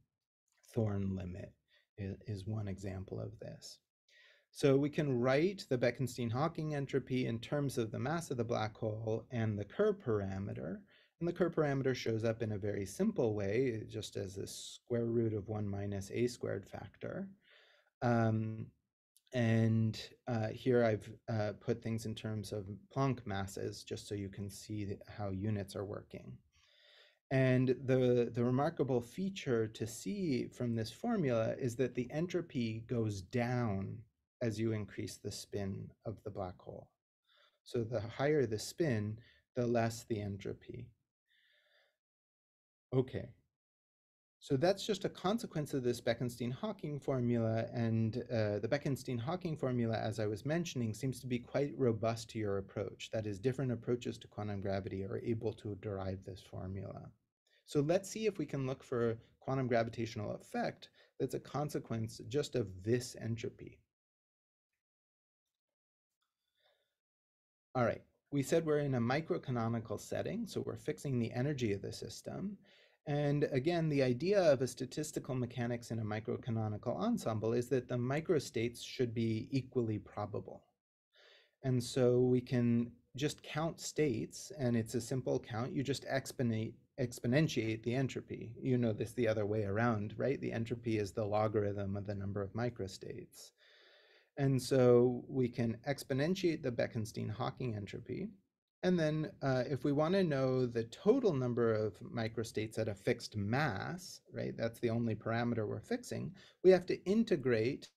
Thorne limit is, is one example of this. So we can write the Bekenstein-Hawking entropy in terms of the mass of the black hole and the Kerr parameter. And the Kerr parameter shows up in a very simple way, just as a square root of 1 minus a squared factor. Um, And uh, here I've uh, put things in terms of Planck masses, just so you can see how units are working. And the, the remarkable feature to see from this formula is that the entropy goes down as you increase the spin of the black hole. So the higher the spin, the less the entropy. Okay, so that's just a consequence of this Bekenstein-Hawking formula, and uh, the Bekenstein-Hawking formula, as I was mentioning, seems to be quite robust to your approach. That is, different approaches to quantum gravity are able to derive this formula. So let's see if we can look for a quantum gravitational effect that's a consequence just of this entropy. All right, we said we're in a microcanonical setting, so we're fixing the energy of the system. And again, the idea of a statistical mechanics in a microcanonical ensemble is that the microstates should be equally probable. And so we can just count states, and it's a simple count. You just exponentiate the entropy. You know this the other way around, right? The entropy is the logarithm of the number of microstates. And so we can exponentiate the Bekenstein-Hawking entropy. And then uh, if we want to know the total number of microstates at a fixed mass, right, that's the only parameter we're fixing, we have to integrate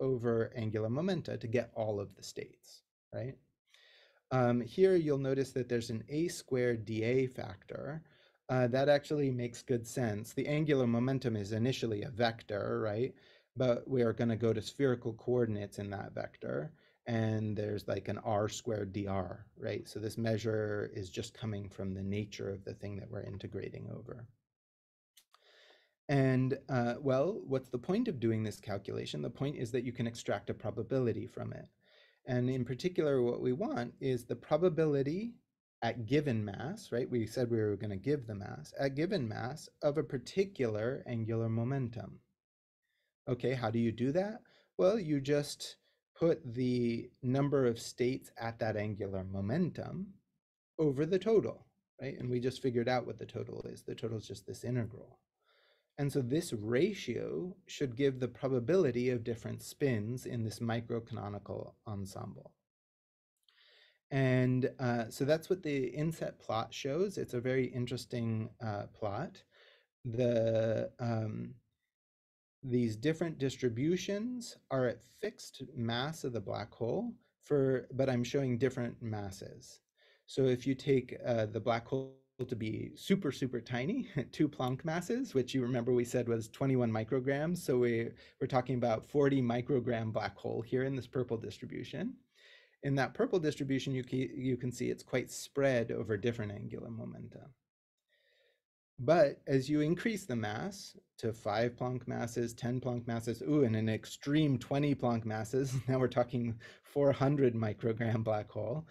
over angular momenta to get all of the states, right? Um, here you'll notice that there's an a squared dA factor. Uh, that actually makes good sense. The angular momentum is initially a vector, right? But we are going to go to spherical coordinates in that vector and there's like an r squared dr, right? So this measure is just coming from the nature of the thing that we're integrating over. And uh, well, what's the point of doing this calculation? The point is that you can extract a probability from it. And in particular, what we want is the probability at given mass, right? We said we were going to give the mass, at given mass of a particular angular momentum. Okay, how do you do that? Well, you just put the number of states at that angular momentum over the total, right? And we just figured out what the total is. The total is just this integral. And so this ratio should give the probability of different spins in this microcanonical ensemble. And uh, so that's what the inset plot shows. It's a very interesting uh, plot. The um, these different distributions are at fixed mass of the black hole for, but I'm showing different masses. So if you take uh, the black hole to be super, super tiny, two Planck masses, which you remember we said was 21 micrograms. So we, we're talking about 40 microgram black hole here in this purple distribution. In that purple distribution, you can, you can see it's quite spread over different angular momenta. But as you increase the mass to five Planck masses, 10 Planck masses, ooh, and an extreme 20 Planck masses, now we're talking 400 microgram black hole,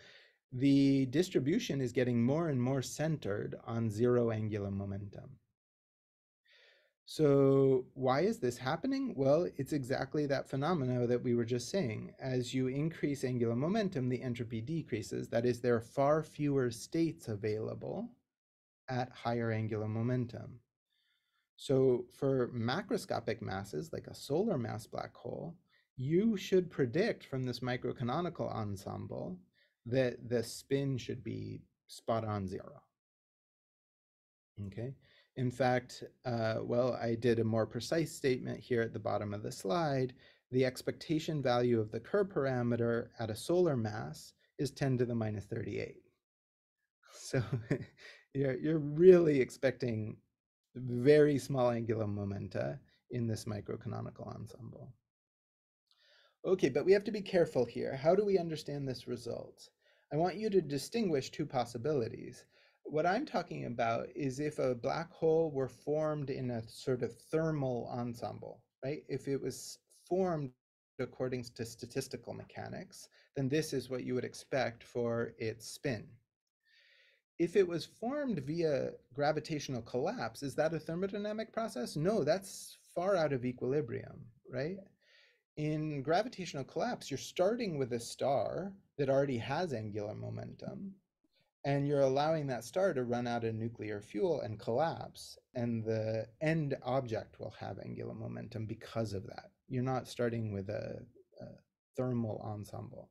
the distribution is getting more and more centered on zero angular momentum. So why is this happening? Well, it's exactly that phenomena that we were just saying. As you increase angular momentum, the entropy decreases. That is, there are far fewer states available at higher angular momentum. So for macroscopic masses like a solar mass black hole, you should predict from this microcanonical ensemble that the spin should be spot on zero. Okay. In fact, uh, well, I did a more precise statement here at the bottom of the slide. The expectation value of the Kerr parameter at a solar mass is 10 to the minus 38. So you're, you're really expecting very small angular momenta in this microcanonical ensemble. Okay, but we have to be careful here. How do we understand this result? I want you to distinguish two possibilities. What I'm talking about is if a black hole were formed in a sort of thermal ensemble, right? If it was formed according to statistical mechanics, then this is what you would expect for its spin if it was formed via gravitational collapse, is that a thermodynamic process? No, that's far out of equilibrium, right? In gravitational collapse, you're starting with a star that already has angular momentum, and you're allowing that star to run out of nuclear fuel and collapse, and the end object will have angular momentum because of that. You're not starting with a, a thermal ensemble.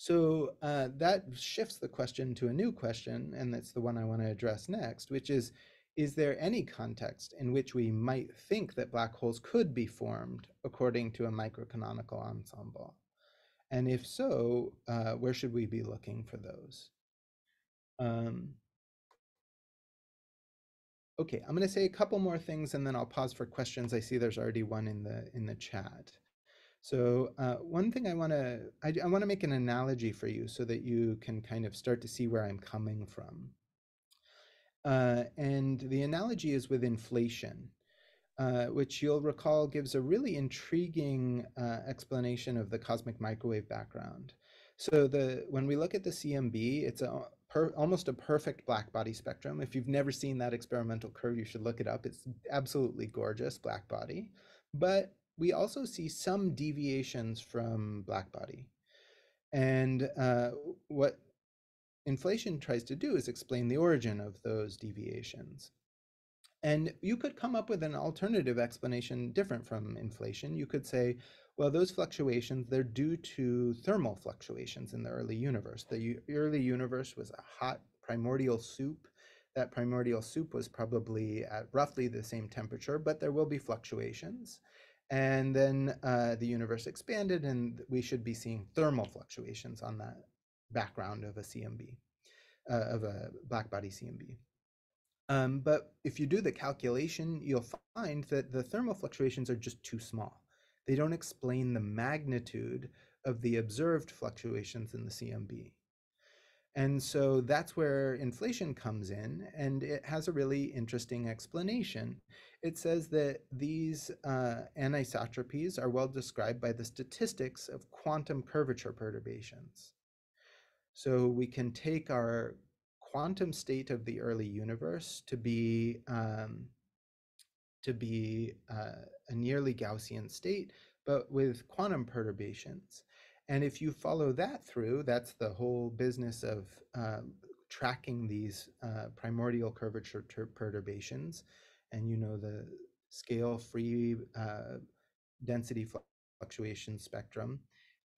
So uh, that shifts the question to a new question, and that's the one I want to address next, which is, is there any context in which we might think that black holes could be formed according to a microcanonical ensemble? And if so, uh, where should we be looking for those? Um, okay, I'm going to say a couple more things and then I'll pause for questions. I see there's already one in the in the chat. So uh, one thing I want to I, I want to make an analogy for you so that you can kind of start to see where I'm coming from. Uh, and the analogy is with inflation, uh, which you'll recall gives a really intriguing uh, explanation of the cosmic microwave background. So the when we look at the CMB, it's a per, almost a perfect black body spectrum. If you've never seen that experimental curve, you should look it up. It's absolutely gorgeous black body. But we also see some deviations from black body. And uh, what inflation tries to do is explain the origin of those deviations. And you could come up with an alternative explanation different from inflation. You could say, well, those fluctuations, they're due to thermal fluctuations in the early universe. The early universe was a hot primordial soup. That primordial soup was probably at roughly the same temperature, but there will be fluctuations. And then uh, the universe expanded, and we should be seeing thermal fluctuations on that background of a CMB, uh, of a black body CMB. Um, but if you do the calculation, you'll find that the thermal fluctuations are just too small. They don't explain the magnitude of the observed fluctuations in the CMB. And so that's where inflation comes in, and it has a really interesting explanation. It says that these uh, anisotropies are well described by the statistics of quantum curvature perturbations. So we can take our quantum state of the early universe to be um, to be uh, a nearly Gaussian state, but with quantum perturbations. And if you follow that through, that's the whole business of uh, tracking these uh, primordial curvature perturbations. And you know the scale free uh, density fluctuation spectrum.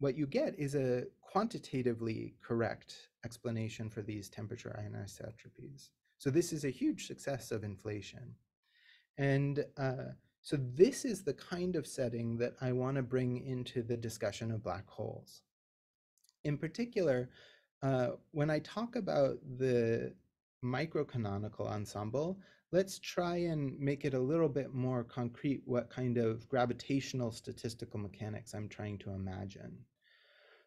What you get is a quantitatively correct explanation for these temperature anisotropies. So this is a huge success of inflation. And uh, so this is the kind of setting that I want to bring into the discussion of black holes. In particular, uh, when I talk about the microcanonical ensemble, let's try and make it a little bit more concrete what kind of gravitational statistical mechanics I'm trying to imagine.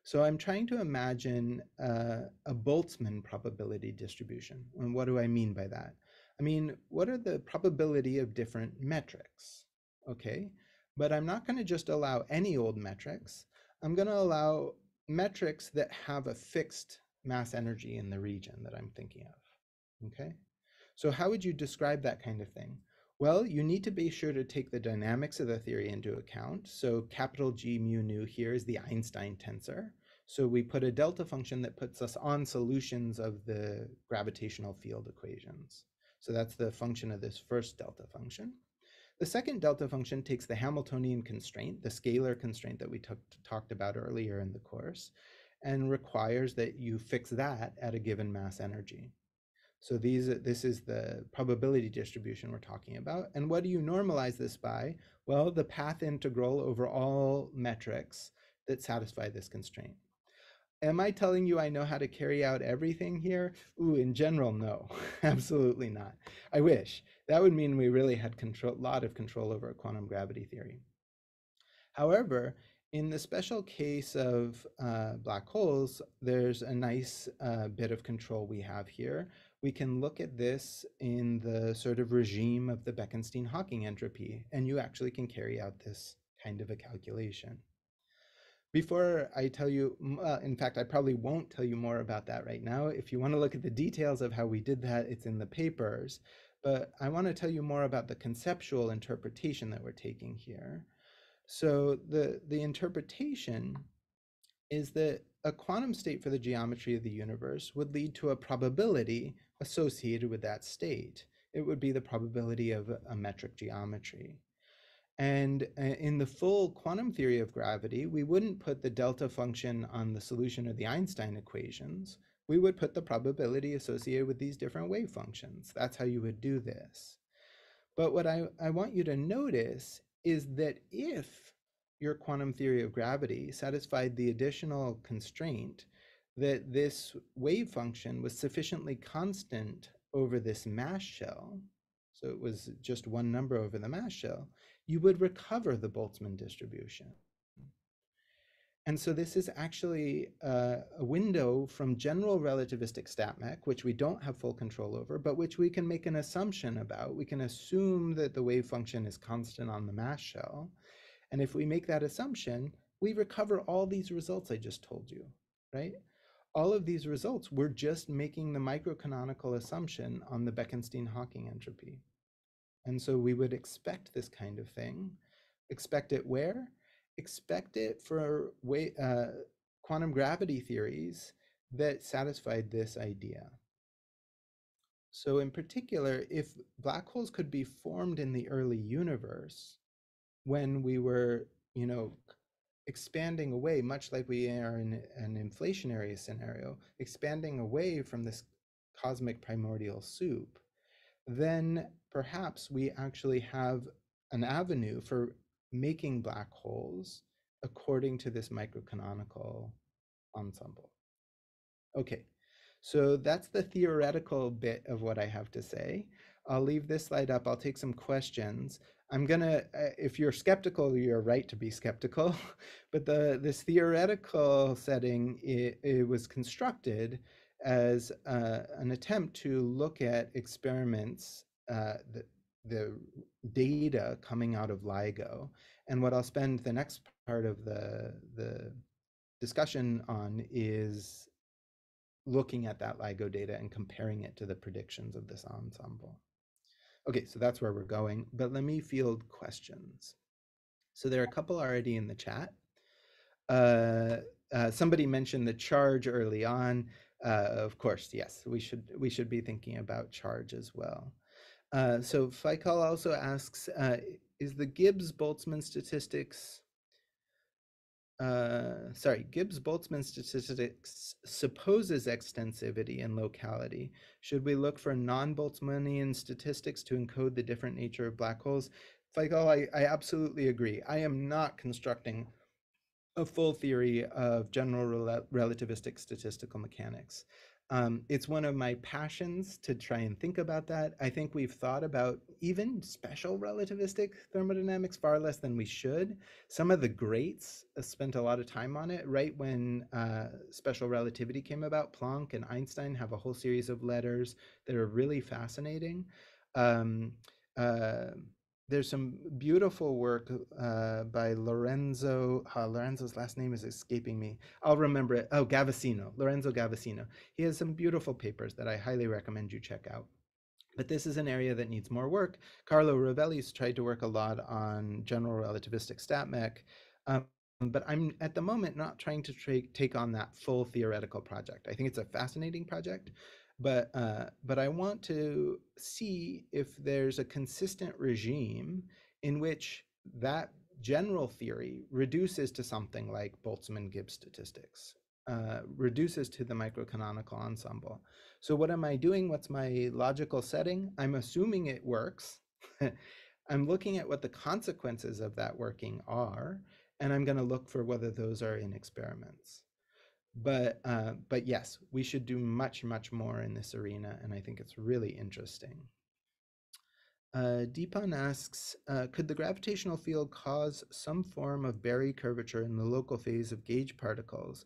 So I'm trying to imagine uh, a Boltzmann probability distribution. And what do I mean by that? I mean, what are the probability of different metrics? Okay? But I'm not going to just allow any old metrics. I'm going to allow metrics that have a fixed mass energy in the region that I'm thinking of, okay? So how would you describe that kind of thing? Well, you need to be sure to take the dynamics of the theory into account. So capital G mu nu here is the Einstein tensor. So we put a delta function that puts us on solutions of the gravitational field equations. So that's the function of this first delta function. The second delta function takes the Hamiltonian constraint, the scalar constraint that we talked about earlier in the course, and requires that you fix that at a given mass energy. So these, this is the probability distribution we're talking about. And what do you normalize this by? Well, the path integral over all metrics that satisfy this constraint. Am I telling you I know how to carry out everything here? Ooh, in general, no, absolutely not. I wish. That would mean we really had a lot of control over quantum gravity theory. However, in the special case of uh, black holes, there's a nice uh, bit of control we have here. We can look at this in the sort of regime of the Bekenstein-Hawking entropy, and you actually can carry out this kind of a calculation. Before I tell you, uh, in fact, I probably won't tell you more about that right now. If you want to look at the details of how we did that, it's in the papers. But I want to tell you more about the conceptual interpretation that we're taking here. So the, the interpretation is that a quantum state for the geometry of the universe would lead to a probability associated with that state. It would be the probability of a metric geometry. And uh, in the full quantum theory of gravity, we wouldn't put the delta function on the solution of the Einstein equations. We would put the probability associated with these different wave functions. That's how you would do this. But what I, I want you to notice is that if your quantum theory of gravity satisfied the additional constraint that this wave function was sufficiently constant over this mass shell, so it was just one number over the mass shell, you would recover the Boltzmann distribution. And so this is actually uh, a window from general relativistic StatMech, which we don't have full control over, but which we can make an assumption about. We can assume that the wave function is constant on the mass shell. And if we make that assumption, we recover all these results I just told you, right? All of these results, we're just making the microcanonical assumption on the Bekenstein-Hawking entropy. And so we would expect this kind of thing. Expect it where? Expect it for way, uh, quantum gravity theories that satisfied this idea. So in particular, if black holes could be formed in the early universe when we were, you know, expanding away, much like we are in an inflationary scenario, expanding away from this cosmic primordial soup, then perhaps we actually have an avenue for making black holes according to this microcanonical ensemble. Okay, so that's the theoretical bit of what I have to say. I'll leave this slide up. I'll take some questions. I'm gonna, uh, if you're skeptical, you're right to be skeptical, but the this theoretical setting, it, it was constructed as uh, an attempt to look at experiments uh, the, data coming out of LIGO. And what I'll spend the next part of the, the discussion on is looking at that LIGO data and comparing it to the predictions of this ensemble. Okay, so that's where we're going, but let me field questions. So there are a couple already in the chat. Uh, uh, somebody mentioned the charge early on. Uh, of course, yes, we should we should be thinking about charge as well. Uh, so Faikal also asks, uh, is the Gibbs-Boltzmann statistics, uh, sorry, Gibbs-Boltzmann statistics supposes extensivity and locality. Should we look for non-Boltzmannian statistics to encode the different nature of black holes? Faikal, I, I absolutely agree. I am not constructing a full theory of general rel relativistic statistical mechanics. Um, it's one of my passions to try and think about that. I think we've thought about even special relativistic thermodynamics far less than we should. Some of the greats uh, spent a lot of time on it right when uh, special relativity came about. Planck and Einstein have a whole series of letters that are really fascinating. Um, uh, there's some beautiful work uh, by Lorenzo. Uh, Lorenzo's last name is escaping me. I'll remember it. Oh, Gavassino, Lorenzo Gavassino. He has some beautiful papers that I highly recommend you check out. But this is an area that needs more work. Carlo Rovelli's tried to work a lot on general relativistic StatMech. Um, but I'm at the moment not trying to take on that full theoretical project. I think it's a fascinating project, but uh, but I want to see if there's a consistent regime in which that general theory reduces to something like Boltzmann-Gibbs statistics, uh, reduces to the microcanonical ensemble. So what am I doing? What's my logical setting? I'm assuming it works. I'm looking at what the consequences of that working are, and I'm going to look for whether those are in experiments but uh, but yes, we should do much much more in this arena, and I think it's really interesting. Uh, Deepan asks, uh, could the gravitational field cause some form of Berry curvature in the local phase of gauge particles?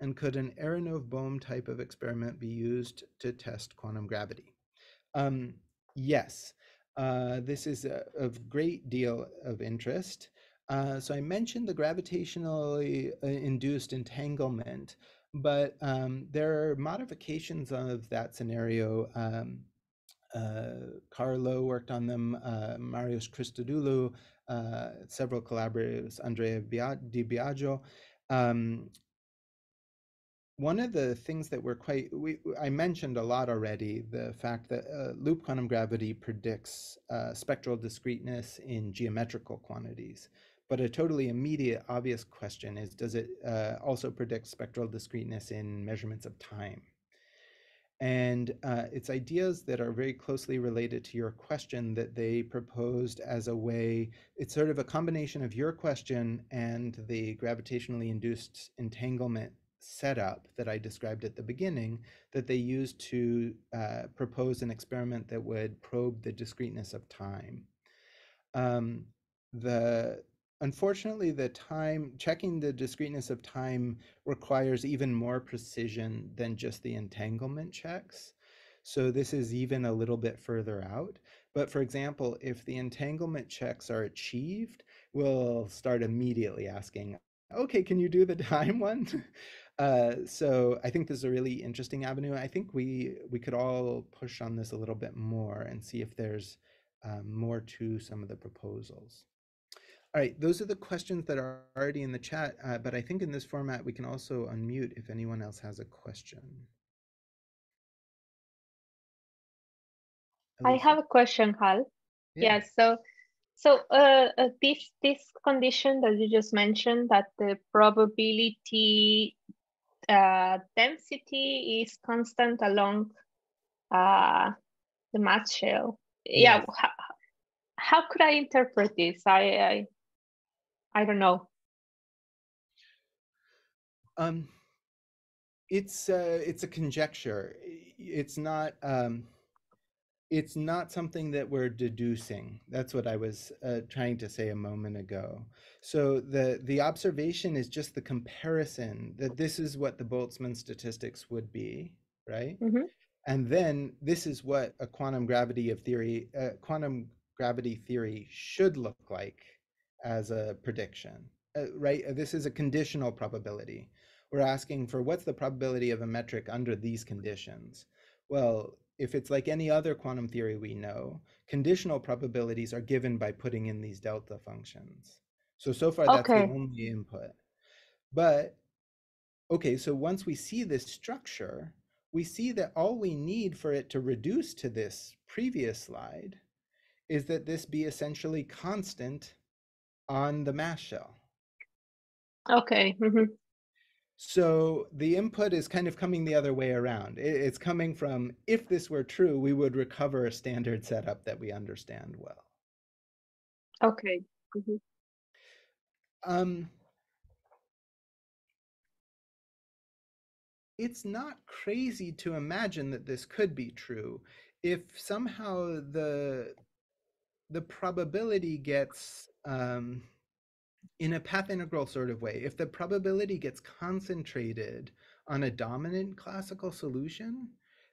And could an Aharonov-Bohm type of experiment be used to test quantum gravity? Um, yes, uh, this is a, of great deal of interest. Uh, so I mentioned the gravitationally uh, induced entanglement, but um, there are modifications of that scenario. Um, uh, Carlo worked on them, uh, Marios Christodoulou, uh, several collaborators, Andrea Di Biagio. Um, one of the things that we're quite we I mentioned a lot already the fact that uh, loop quantum gravity predicts uh, spectral discreteness in geometrical quantities. But a totally immediate, obvious question is, does it uh, also predict spectral discreteness in measurements of time? And uh, it's ideas that are very closely related to your question that they proposed as a way, it's sort of a combination of your question and the gravitationally induced entanglement setup that I described at the beginning that they used to uh, propose an experiment that would probe the discreteness of time. Um, the Unfortunately, the time checking the discreteness of time requires even more precision than just the entanglement checks. So this is even a little bit further out. But for example, if the entanglement checks are achieved, we'll start immediately asking, okay, can you do the time one? Uh, so I think this is a really interesting avenue. I think we we could all push on this a little bit more and see if there's um, more to some of the proposals. All right, those are the questions that are already in the chat, uh, but I think in this format we can also unmute if anyone else has a question. I have a question, Hal. Yeah. Yes, so so uh, uh, this this condition that you just mentioned that the probability uh, density is constant along uh, the mass shell. Yes. Yeah, how, how could I interpret this? I, I I don't know. Um, it's uh, it's a conjecture. It's not um, it's not something that we're deducing. That's what I was uh, trying to say a moment ago. So the the observation is just the comparison that this is what the Boltzmann statistics would be, right? Mm-hmm. And then this is what a quantum gravity of theory, uh, quantum gravity theory should look like as a prediction, uh, right? Uh, this is a conditional probability. We're asking for what's the probability of a metric under these conditions? Well, if it's like any other quantum theory we know, conditional probabilities are given by putting in these delta functions. So, so far that's okay. the only input. But, okay, so once we see this structure, we see that all we need for it to reduce to this previous slide is that this be essentially constant on the mass shell. Okay. Mm-hmm. So the input is kind of coming the other way around. It's coming from if this were true, we would recover a standard setup that we understand well. Okay. Mm-hmm. Um, it's not crazy to imagine that this could be true if somehow the the probability gets um, in a path integral sort of way, if the probability gets concentrated on a dominant classical solution,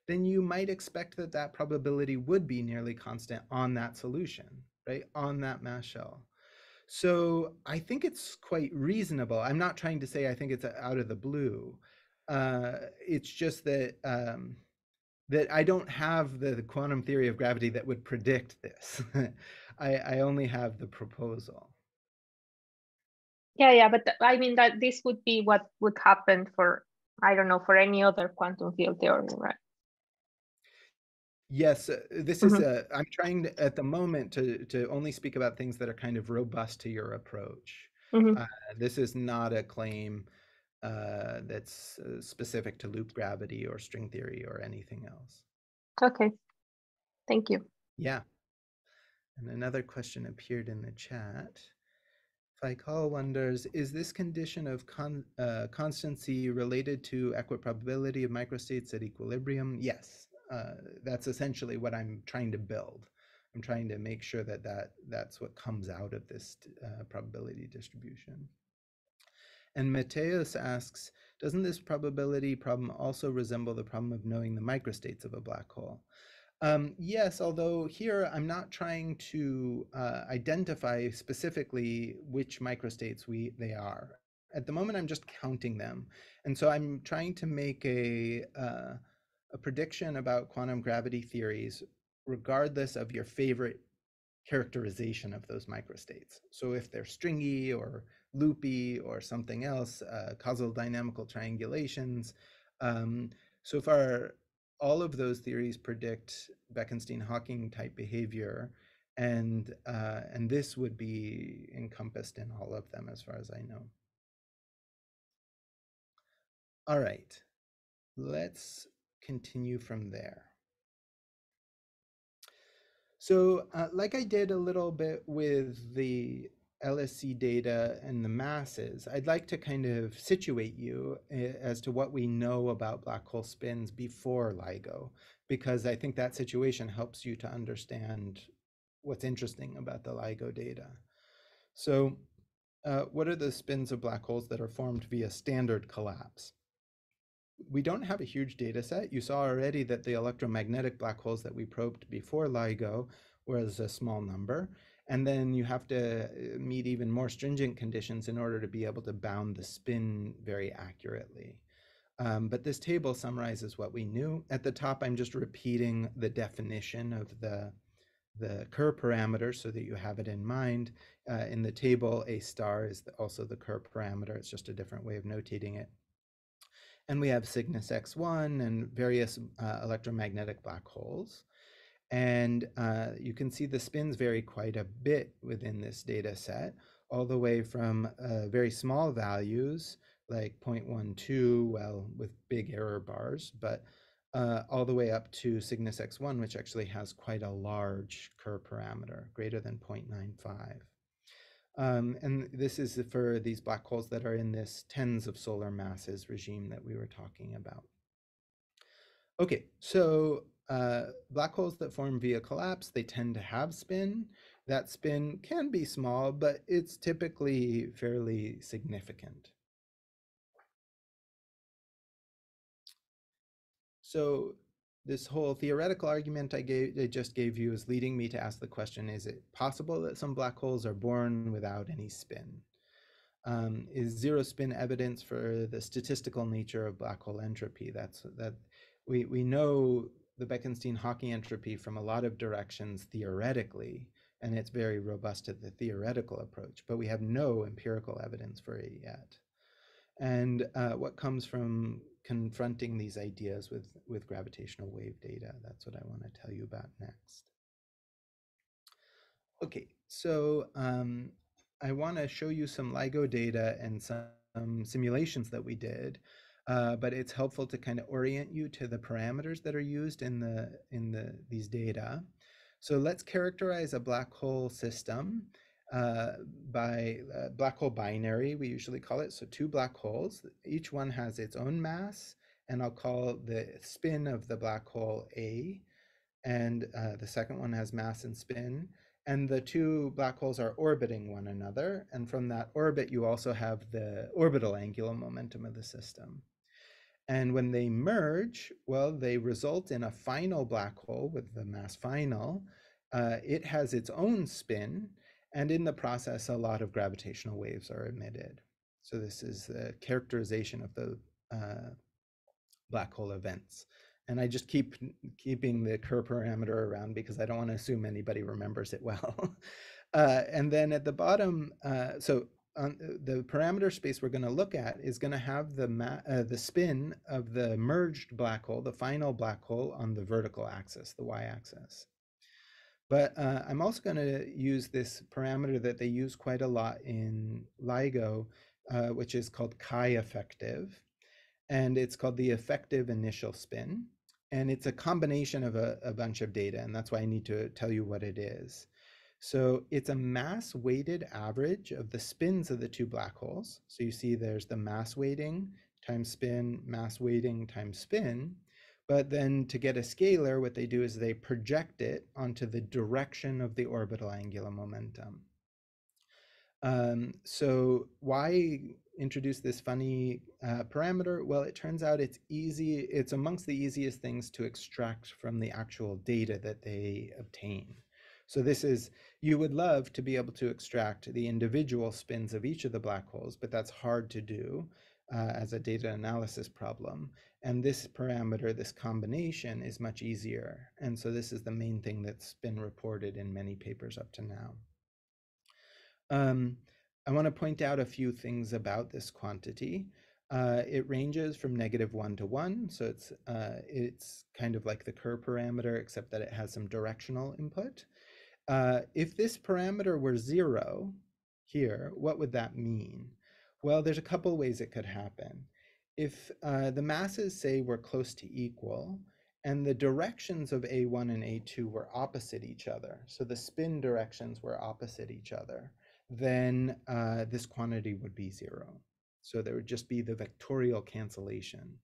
then you might expect that that probability would be nearly constant on that solution, right? On that mass shell. So I think it's quite reasonable. I'm not trying to say I think it's out of the blue. Uh, it's just that um, that I don't have the, the, quantum theory of gravity that would predict this. I, I only have the proposal. Yeah, yeah, but I mean that this would be what would happen for I don't know for any other quantum field theory, right? Yes, uh, this mm-hmm. is. Uh, I'm trying to, at the moment to to only speak about things that are kind of robust to your approach. Mm-hmm. Uh, this is not a claim uh, that's uh, specific to loop gravity or string theory or anything else. Okay, thank you. Yeah. And another question appeared in the chat. Faikal wonders, is this condition of con uh, constancy related to equiprobability of microstates at equilibrium? Yes, uh, that's essentially what I'm trying to build. I'm trying to make sure that, that that's what comes out of this uh, probability distribution. And Mateus asks, doesn't this probability problem also resemble the problem of knowing the microstates of a black hole? Um, yes, although here I'm not trying to uh, identify specifically which microstates we they are. At the moment, I'm just counting them, and so I'm trying to make a uh, a prediction about quantum gravity theories, regardless of your favorite characterization of those microstates. So if they're stringy or loopy or something else, uh, causal dynamical triangulations, Um, so far, all of those theories predict Bekenstein-Hawking type behavior, and uh, and this would be encompassed in all of them as far as I know. All right, let's continue from there. So uh, like I did a little bit with the LSC data and the masses, I'd like to kind of situate you eh, as to what we know about black hole spins before LIGO, because I think that situation helps you to understand what's interesting about the LIGO data. So uh, what are the spins of black holes that are formed via standard collapse? we don't have a huge data set. You saw already that the electromagnetic black holes that we probed before LIGO was a small number. And then you have to uh, meet even more stringent conditions in order to be able to bound the spin very accurately. Um, but this table summarizes what we knew. At the top, I'm just repeating the definition of the, the Kerr parameter so that you have it in mind. Uh, in the table, a star is also the Kerr parameter. It's just a different way of notating it. And we have Cygnus X1 and various uh, electromagnetic black holes. And uh, you can see the spins vary quite a bit within this data set, all the way from uh, very small values like 0.12, well, with big error bars, but uh, all the way up to Cygnus X1, which actually has quite a large Kerr parameter, greater than 0.95. Um, and this is for these black holes that are in this tens of solar masses regime that we were talking about. Okay, so uh, black holes that form via collapse, they tend to have spin. That spin can be small, but it's typically fairly significant. So this whole theoretical argument I gave I just gave you is leading me to ask the question: Is it possible that some black holes are born without any spin? Um, is zero spin evidence for the statistical nature of black hole entropy? That's that we we know the Bekenstein-Hawking entropy from a lot of directions theoretically, and it's very robust to the theoretical approach, but we have no empirical evidence for it yet. And uh, what comes from confronting these ideas with, with gravitational wave data. That's what I want to tell you about next. Okay, so um, I want to show you some LIGO data and some simulations that we did, uh, but it's helpful to kind of orient you to the parameters that are used in the in the these data. So let's characterize a black hole system uh, by uh, black hole binary, we usually call it. So two black holes, each one has its own mass, and I'll call the spin of the black hole A, and uh, the second one has mass and spin. And the two black holes are orbiting one another. And from that orbit, you also have the orbital angular momentum of the system. And when they merge, well, they result in a final black hole with the mass final. Uh, it has its own spin, and in the process, a lot of gravitational waves are emitted. So this is the characterization of the uh, black hole events. And I just keep keeping the Kerr parameter around because I don't want to assume anybody remembers it well. uh, and then at the bottom, uh, so on the parameter space we're going to look at is going to have the uh, the spin of the merged black hole, the final black hole on the vertical axis, the y-axis. But uh, I'm also going to use this parameter that they use quite a lot in LIGO, uh, which is called chi effective. And it's called the effective initial spin. And it's a combination of a, a bunch of data. And that's why I need to tell you what it is. So it's a mass weighted average of the spins of the two black holes. So you see there's the mass weighting times spin, mass weighting times spin. But then to get a scalar, what they do is they project it onto the direction of the orbital angular momentum. Um, so why introduce this funny uh, parameter? Well, it turns out it's easy. It's amongst the easiest things to extract from the actual data that they obtain. So this is, you would love to be able to extract the individual spins of each of the black holes, but that's hard to do uh, as a data analysis problem. And this parameter, this combination is much easier. And so this is the main thing that's been reported in many papers up to now. Um, I want to point out a few things about this quantity. Uh, it ranges from negative one to one, so it's uh, it's kind of like the Kerr parameter, except that it has some directional input. Uh, if this parameter were zero here, what would that mean? Well, there's a couple ways it could happen. If uh, the masses say were close to equal, and the directions of A1 and A2 were opposite each other, so the spin directions were opposite each other, then uh, this quantity would be zero. So there would just be the vectorial cancellation.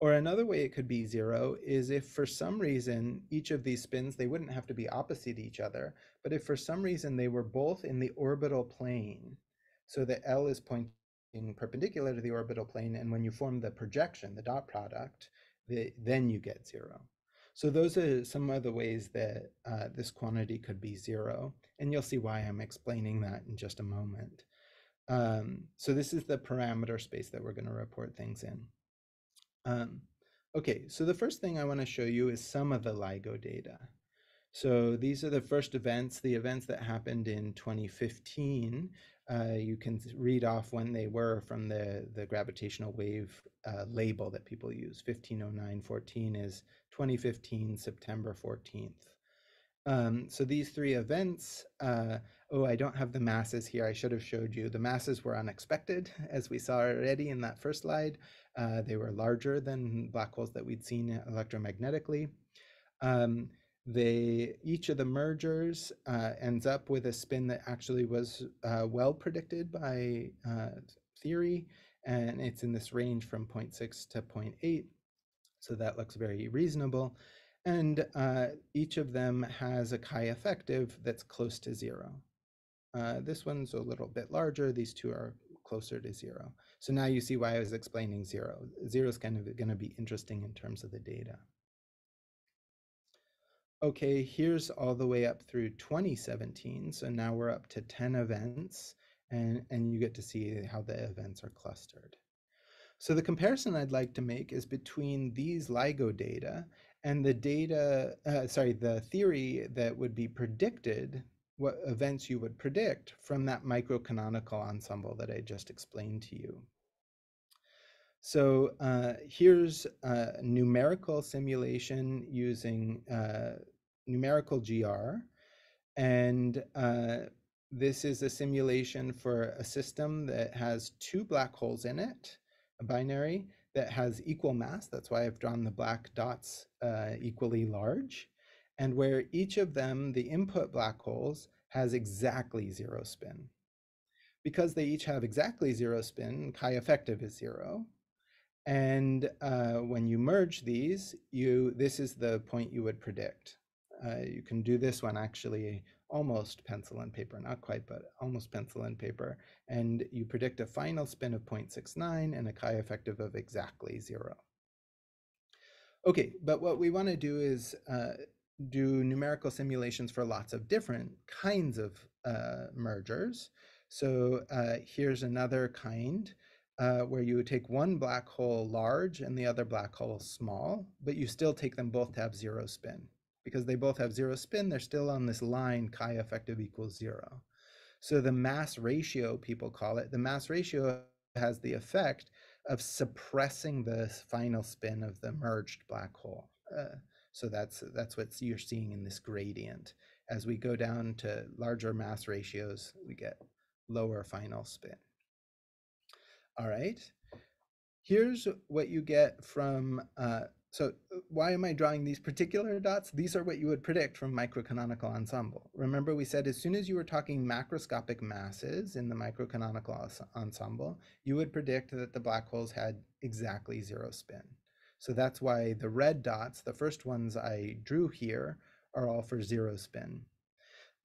Or another way it could be zero is if for some reason each of these spins, they wouldn't have to be opposite each other, but if for some reason they were both in the orbital plane, so that L is pointing perpendicular to the orbital plane, and when you form the projection, the dot product, the, then you get zero. So those are some of the ways that uh, this quantity could be zero, and you'll see why I'm explaining that in just a moment. Um, so this is the parameter space that we're going to report things in. Um, okay, so the first thing I want to show you is some of the LIGO data. So these are the first events, the events that happened in 2015. Uh, you can read off when they were from the, the gravitational wave uh, label that people use. 150914 is 2015, September 14th. Um, so these three events, uh, oh, I don't have the masses here. I should have showed you. The masses were unexpected, as we saw already in that first slide. Uh, they were larger than black holes that we'd seen electromagnetically. Um, they each of the mergers uh, ends up with a spin that actually was uh, well predicted by uh, theory, and it's in this range from 0.6 to 0.8. So that looks very reasonable. And uh, each of them has a chi effective that's close to zero. Uh, this one's a little bit larger. These two are closer to zero. So now you see why I was explaining zero. Zero is kind of going to be interesting in terms of the data. Okay, here's all the way up through 2017. So now we're up to 10 events and, and you get to see how the events are clustered. So the comparison I'd like to make is between these LIGO data and the data, uh, sorry, the theory that would be predicted, what events you would predict from that microcanonical ensemble that I just explained to you. So uh, here's a numerical simulation using uh, numerical GR. And uh, this is a simulation for a system that has two black holes in it, a binary, that has equal mass. That's why I've drawn the black dots uh, equally large. And where each of them, the input black holes, has exactly zero spin. Because they each have exactly zero spin, chi effective is zero. And uh, when you merge these, you this is the point you would predict. Uh, you can do this one actually almost pencil and paper, not quite, but almost pencil and paper. And you predict a final spin of 0.69 and a chi effective of exactly zero. Okay, but what we want to do is uh, do numerical simulations for lots of different kinds of uh, mergers. So uh, here's another kind uh, where you take one black hole large and the other black hole small, but you still take them both to have zero spin because they both have zero spin, they're still on this line chi effective equals zero. So the mass ratio, people call it, the mass ratio has the effect of suppressing the final spin of the merged black hole. Uh, so that's that's what you're seeing in this gradient. As we go down to larger mass ratios, we get lower final spin. All right. Here's what you get from uh, so uh, why am I drawing these particular dots? These are what you would predict from microcanonical ensemble. Remember we said as soon as you were talking macroscopic masses in the microcanonical ensemble, you would predict that the black holes had exactly zero spin. So that's why the red dots, the first ones I drew here, are all for zero spin.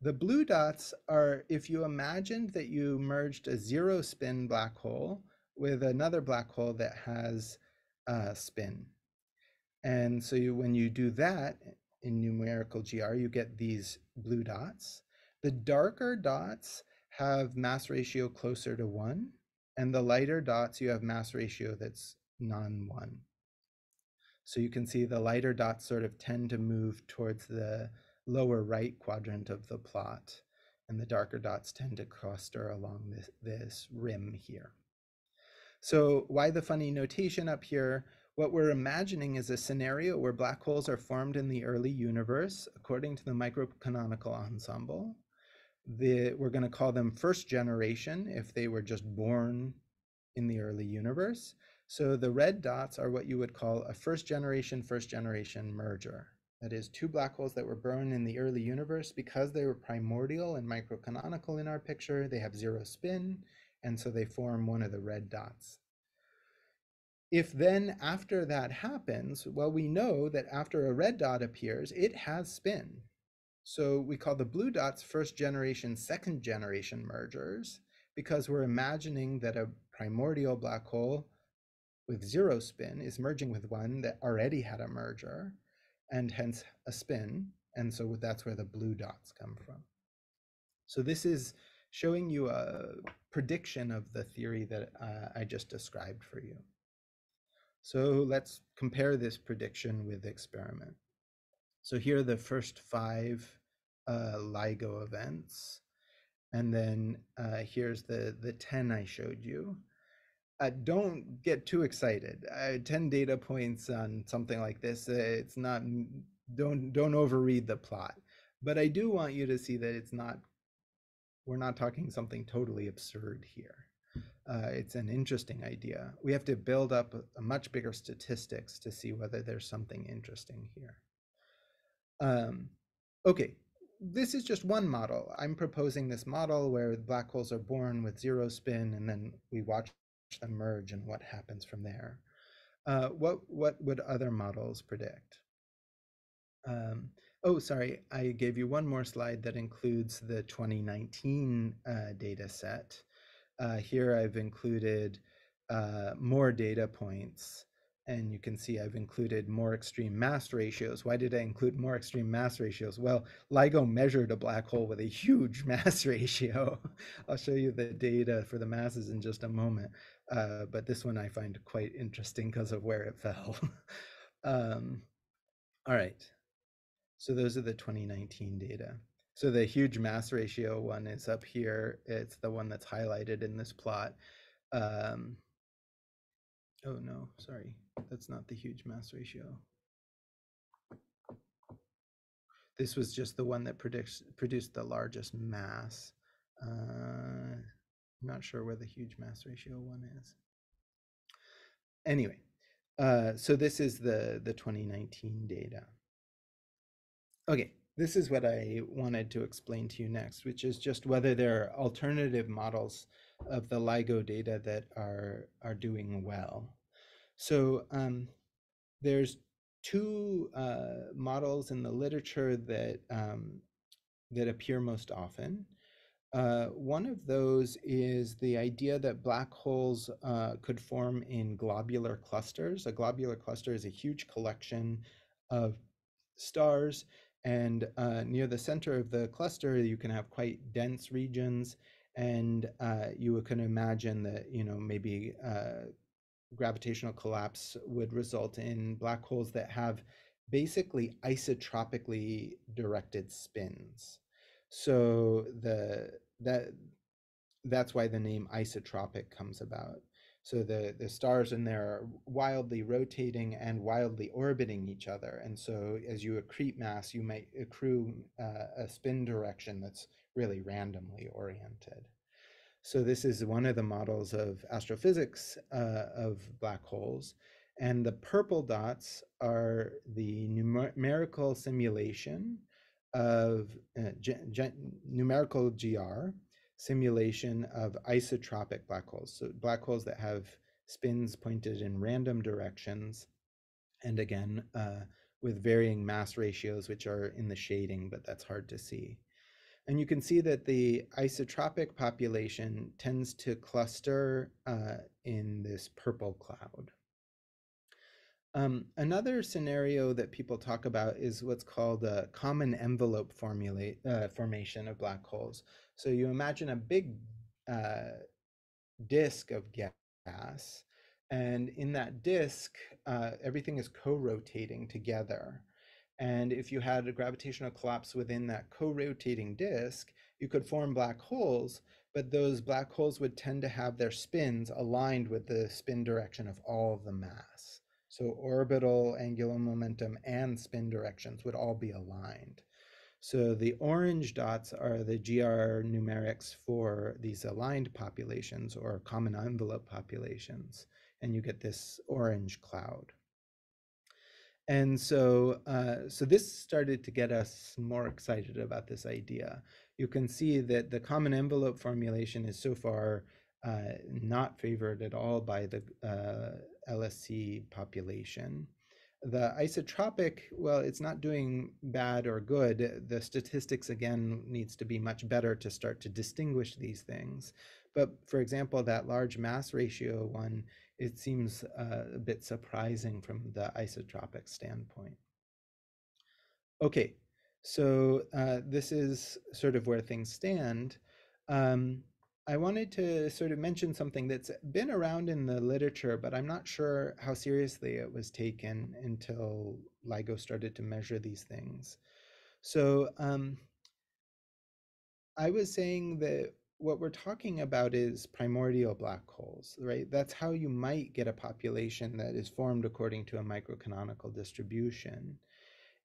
The blue dots are if you imagined that you merged a zero spin black hole with another black hole that has a spin. And so you, when you do that in numerical GR, you get these blue dots. The darker dots have mass ratio closer to one, and the lighter dots, you have mass ratio that's non-one. So you can see the lighter dots sort of tend to move towards the lower right quadrant of the plot, and the darker dots tend to cluster along this, this rim here. So why the funny notation up here? What we're imagining is a scenario where black holes are formed in the early universe, according to the microcanonical ensemble. The, we're going to call them first generation if they were just born in the early universe. So the red dots are what you would call a first generation, first generation merger. That is two black holes that were born in the early universe because they were primordial and microcanonical in our picture. They have zero spin, and so they form one of the red dots. If then after that happens, well, we know that after a red dot appears, it has spin. So we call the blue dots first generation, second generation mergers because we're imagining that a primordial black hole with zero spin is merging with one that already had a merger and hence a spin. And so that's where the blue dots come from. So this is showing you a prediction of the theory that uh, I just described for you. So let's compare this prediction with experiment. So here are the first five uh, LIGO events. And then uh, here's the, the 10 I showed you. Uh, don't get too excited. Uh, 10 data points on something like this, uh, it's not, don't, don't overread the plot. But I do want you to see that it's not, we're not talking something totally absurd here uh, it's an interesting idea. We have to build up a, much bigger statistics to see whether there's something interesting here. Um, okay, this is just one model. I'm proposing this model where black holes are born with zero spin and then we watch them merge and what happens from there. Uh, what, what would other models predict? Um, oh, sorry, I gave you one more slide that includes the 2019 uh, data set. Uh, here I've included uh, more data points and you can see I've included more extreme mass ratios. Why did I include more extreme mass ratios? Well, LIGO measured a black hole with a huge mass ratio. I'll show you the data for the masses in just a moment. Uh, but this one I find quite interesting because of where it fell. um, all right, so those are the 2019 data. So the huge mass ratio one is up here. It's the one that's highlighted in this plot. Um, oh no, sorry, that's not the huge mass ratio. This was just the one that predicts, produced the largest mass. Uh, I'm not sure where the huge mass ratio one is. Anyway, uh, so this is the, the 2019 data. Okay, this is what I wanted to explain to you next, which is just whether there are alternative models of the LIGO data that are, are doing well. So um, there's two uh, models in the literature that, um, that appear most often. Uh, one of those is the idea that black holes uh, could form in globular clusters. A globular cluster is a huge collection of stars and uh, near the center of the cluster, you can have quite dense regions. And uh, you can imagine that, you know, maybe uh, gravitational collapse would result in black holes that have basically isotropically directed spins. So the that that's why the name isotropic comes about. So the, the stars in there are wildly rotating and wildly orbiting each other. And so as you accrete mass, you might accrue uh, a spin direction that's really randomly oriented. So this is one of the models of astrophysics uh, of black holes. And the purple dots are the numerical simulation of uh, numerical GR simulation of isotropic black holes. So black holes that have spins pointed in random directions. And again, uh, with varying mass ratios, which are in the shading, but that's hard to see. And you can see that the isotropic population tends to cluster uh, in this purple cloud. Um, another scenario that people talk about is what's called a common envelope uh, formation of black holes. So you imagine a big uh, disk of gas, and in that disk, uh, everything is co-rotating together. And if you had a gravitational collapse within that co-rotating disk, you could form black holes but those black holes would tend to have their spins aligned with the spin direction of all of the mass. So orbital angular momentum and spin directions would all be aligned. So the orange dots are the GR numerics for these aligned populations or common envelope populations, and you get this orange cloud. And so, uh, so this started to get us more excited about this idea. You can see that the common envelope formulation is so far uh, not favored at all by the uh, LSC population. The isotropic, well, it's not doing bad or good. The statistics, again, needs to be much better to start to distinguish these things. But for example, that large mass ratio one it seems uh, a bit surprising from the isotropic standpoint. Okay, so uh, this is sort of where things stand. Um, I wanted to sort of mention something that's been around in the literature, but I'm not sure how seriously it was taken until LIGO started to measure these things. So um, I was saying that what we're talking about is primordial black holes, right? That's how you might get a population that is formed according to a microcanonical distribution.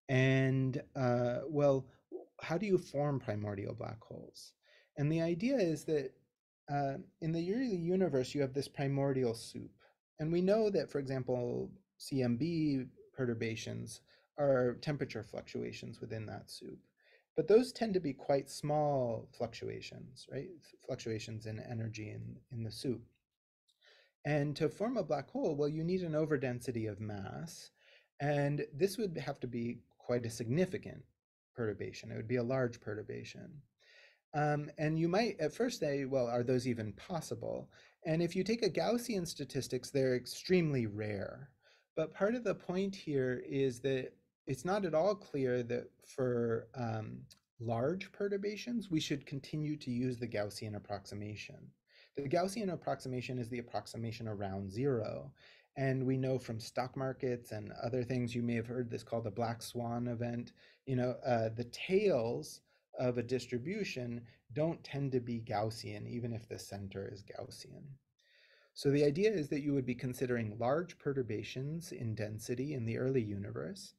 And uh, well, how do you form primordial black holes? And the idea is that uh, in the early universe, you have this primordial soup. And we know that, for example, CMB perturbations are temperature fluctuations within that soup. But those tend to be quite small fluctuations, right? Fluctuations in energy in, in the soup. And to form a black hole, well, you need an overdensity of mass. And this would have to be quite a significant perturbation. It would be a large perturbation. Um, and you might at first say, well, are those even possible? And if you take a Gaussian statistics, they're extremely rare. But part of the point here is that it's not at all clear that for um, large perturbations, we should continue to use the Gaussian approximation. The Gaussian approximation is the approximation around zero. And we know from stock markets and other things, you may have heard this called the black swan event. You know, uh, the tails of a distribution don't tend to be Gaussian, even if the center is Gaussian. So the idea is that you would be considering large perturbations in density in the early universe,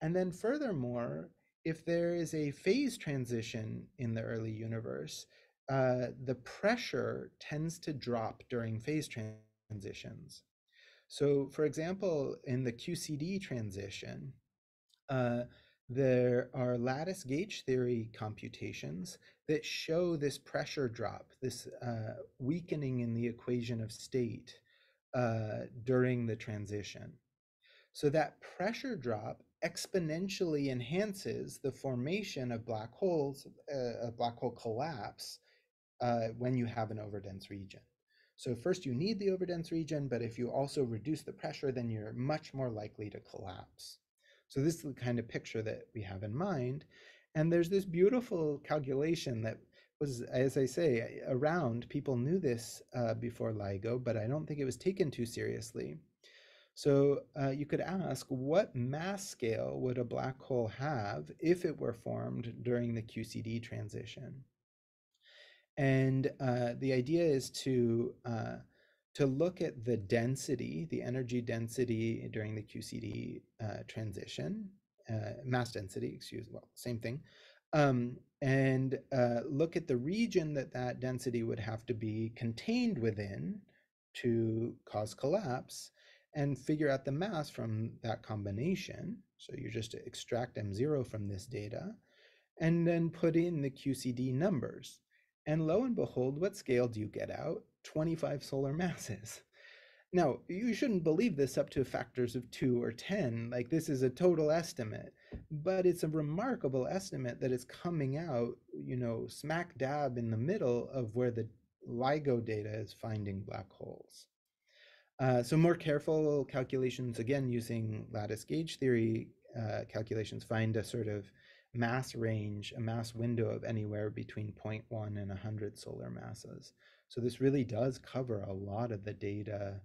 and then furthermore, if there is a phase transition in the early universe, uh, the pressure tends to drop during phase transitions. So for example, in the QCD transition, uh, there are lattice gauge theory computations that show this pressure drop, this uh, weakening in the equation of state uh, during the transition. So that pressure drop exponentially enhances the formation of black holes, uh, a black hole collapse, uh, when you have an overdense region. So first you need the overdense region, but if you also reduce the pressure, then you're much more likely to collapse. So this is the kind of picture that we have in mind. And there's this beautiful calculation that was, as I say, around. People knew this uh, before LIGO, but I don't think it was taken too seriously. So uh, you could ask, what mass scale would a black hole have if it were formed during the QCD transition? And uh, the idea is to uh, to look at the density, the energy density during the QCD uh, transition, uh, mass density, excuse, well, same thing, um, and uh, look at the region that that density would have to be contained within to cause collapse, and figure out the mass from that combination. So you just extract M0 from this data and then put in the QCD numbers. And lo and behold, what scale do you get out? 25 solar masses. Now, you shouldn't believe this up to factors of 2 or 10, like this is a total estimate, but it's a remarkable estimate that is coming out, you know, smack dab in the middle of where the LIGO data is finding black holes. Uh, so more careful calculations, again, using lattice gauge theory uh, calculations, find a sort of mass range, a mass window of anywhere between 0.1 and 100 solar masses. So this really does cover a lot of the data,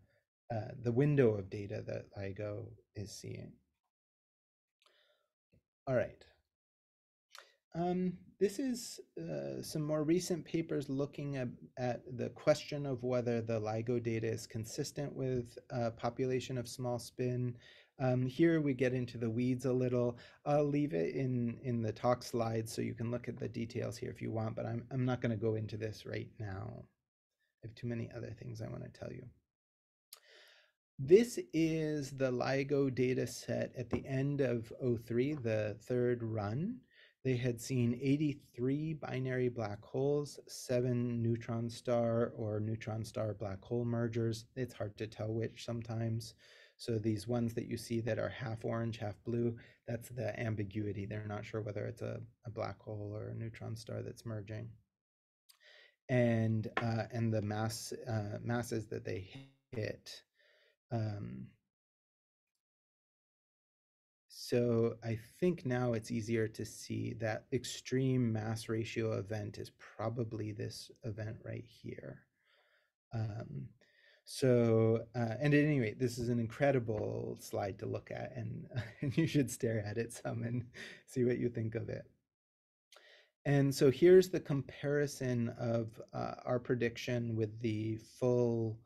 uh, the window of data that LIGO is seeing. All right. Um, this is uh, some more recent papers looking at, at, the question of whether the LIGO data is consistent with a population of small spin. Um, here we get into the weeds a little. I'll leave it in, in the talk slides so you can look at the details here if you want, but I'm, I'm not going to go into this right now. Have too many other things I want to tell you. This is the LIGO data set at the end of O3, the third run. They had seen 83 binary black holes, seven neutron star or neutron star black hole mergers. It's hard to tell which sometimes. So these ones that you see that are half orange, half blue, that's the ambiguity. They're not sure whether it's a, a black hole or a neutron star that's merging. And uh, and the mass uh, masses that they hit. Um, so I think now it's easier to see that extreme mass ratio event is probably this event right here. Um, so, uh, and at any rate, this is an incredible slide to look at, and, and you should stare at it some and see what you think of it. And so here's the comparison of uh, our prediction with the full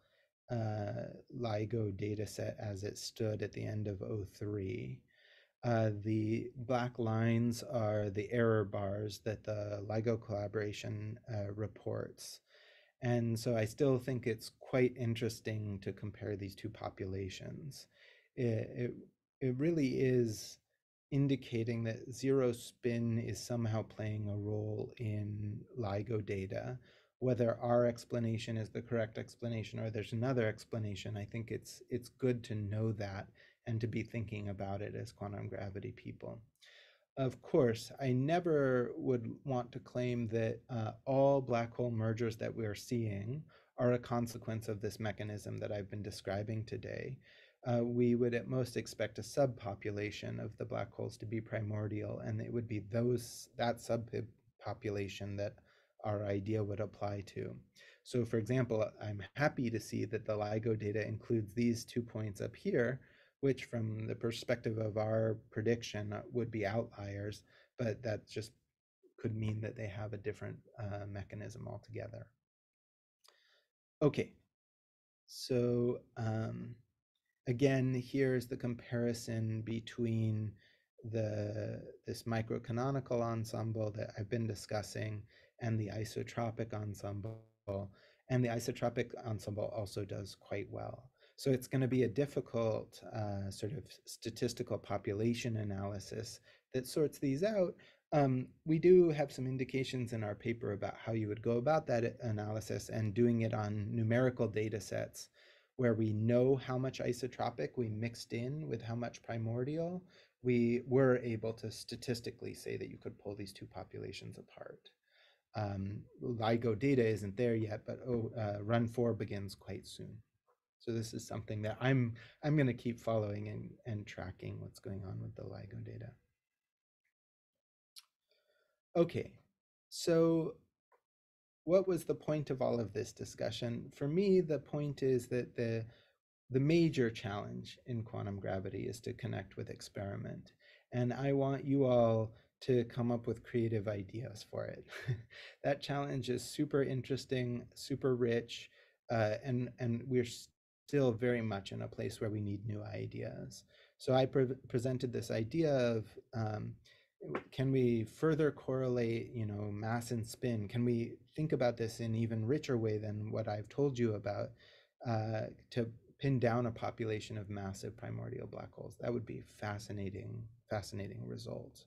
uh, LIGO data set as it stood at the end of O3. Uh, the black lines are the error bars that the LIGO collaboration uh, reports. And so I still think it's quite interesting to compare these two populations. It, it, it really is indicating that zero spin is somehow playing a role in LIGO data. Whether our explanation is the correct explanation or there's another explanation, I think it's it's good to know that and to be thinking about it as quantum gravity people. Of course, I never would want to claim that uh, all black hole mergers that we are seeing are a consequence of this mechanism that I've been describing today. Uh, we would at most expect a subpopulation of the black holes to be primordial, and it would be those that subpopulation that our idea would apply to. So for example, I'm happy to see that the LIGO data includes these two points up here, which from the perspective of our prediction uh, would be outliers, but that just could mean that they have a different uh, mechanism altogether. Okay, so um, again, here's the comparison between the this microcanonical ensemble that I've been discussing and the isotropic ensemble. And the isotropic ensemble also does quite well. So it's going to be a difficult uh, sort of statistical population analysis that sorts these out. Um, we do have some indications in our paper about how you would go about that analysis and doing it on numerical data sets where we know how much isotropic we mixed in with how much primordial, we were able to statistically say that you could pull these two populations apart. Um, LIGO data isn't there yet, but oh, uh, run four begins quite soon. So this is something that I'm I'm going to keep following and, and tracking what's going on with the LIGO data. Okay, so what was the point of all of this discussion? For me, the point is that the the major challenge in quantum gravity is to connect with experiment. And I want you all to come up with creative ideas for it. that challenge is super interesting, super rich, uh, and, and we're still very much in a place where we need new ideas. So I pre presented this idea of um, can we further correlate, you know, mass and spin? Can we think about this in even richer way than what I've told you about uh, to pin down a population of massive primordial black holes? That would be fascinating, fascinating results.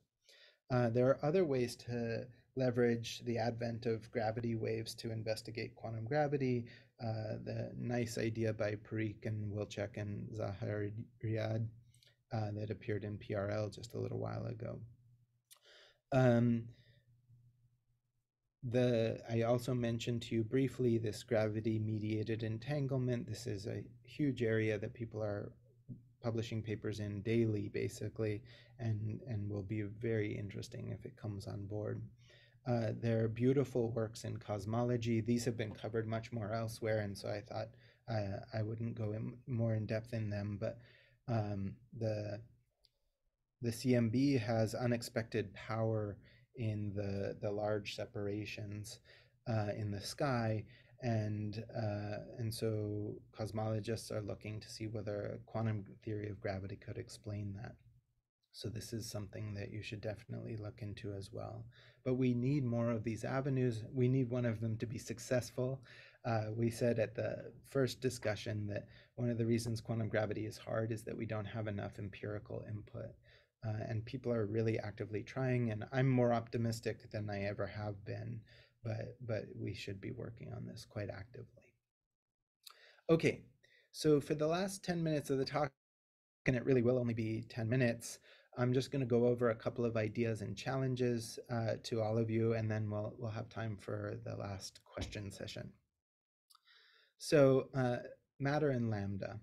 Uh, there are other ways to leverage the advent of gravity waves to investigate quantum gravity. Uh, the nice idea by Parikh and Wilczek and Zahariade uh, that appeared in PRL just a little while ago. Um, the I also mentioned to you briefly this gravity mediated entanglement. This is a huge area that people are publishing papers in daily, basically, and and will be very interesting if it comes on board. Uh, there are beautiful works in cosmology. These have been covered much more elsewhere, and so I thought uh, I wouldn't go in more in depth in them. But um, the the CMB has unexpected power in the, the large separations uh, in the sky. And, uh, and so cosmologists are looking to see whether quantum theory of gravity could explain that. So this is something that you should definitely look into as well. But we need more of these avenues. We need one of them to be successful. Uh, we said at the first discussion that one of the reasons quantum gravity is hard is that we don't have enough empirical input. Uh, and people are really actively trying, and I'm more optimistic than I ever have been, but, but we should be working on this quite actively. Okay, so for the last 10 minutes of the talk, and it really will only be 10 minutes, I'm just going to go over a couple of ideas and challenges uh, to all of you, and then we'll, we'll have time for the last question session. So uh, matter and lambda.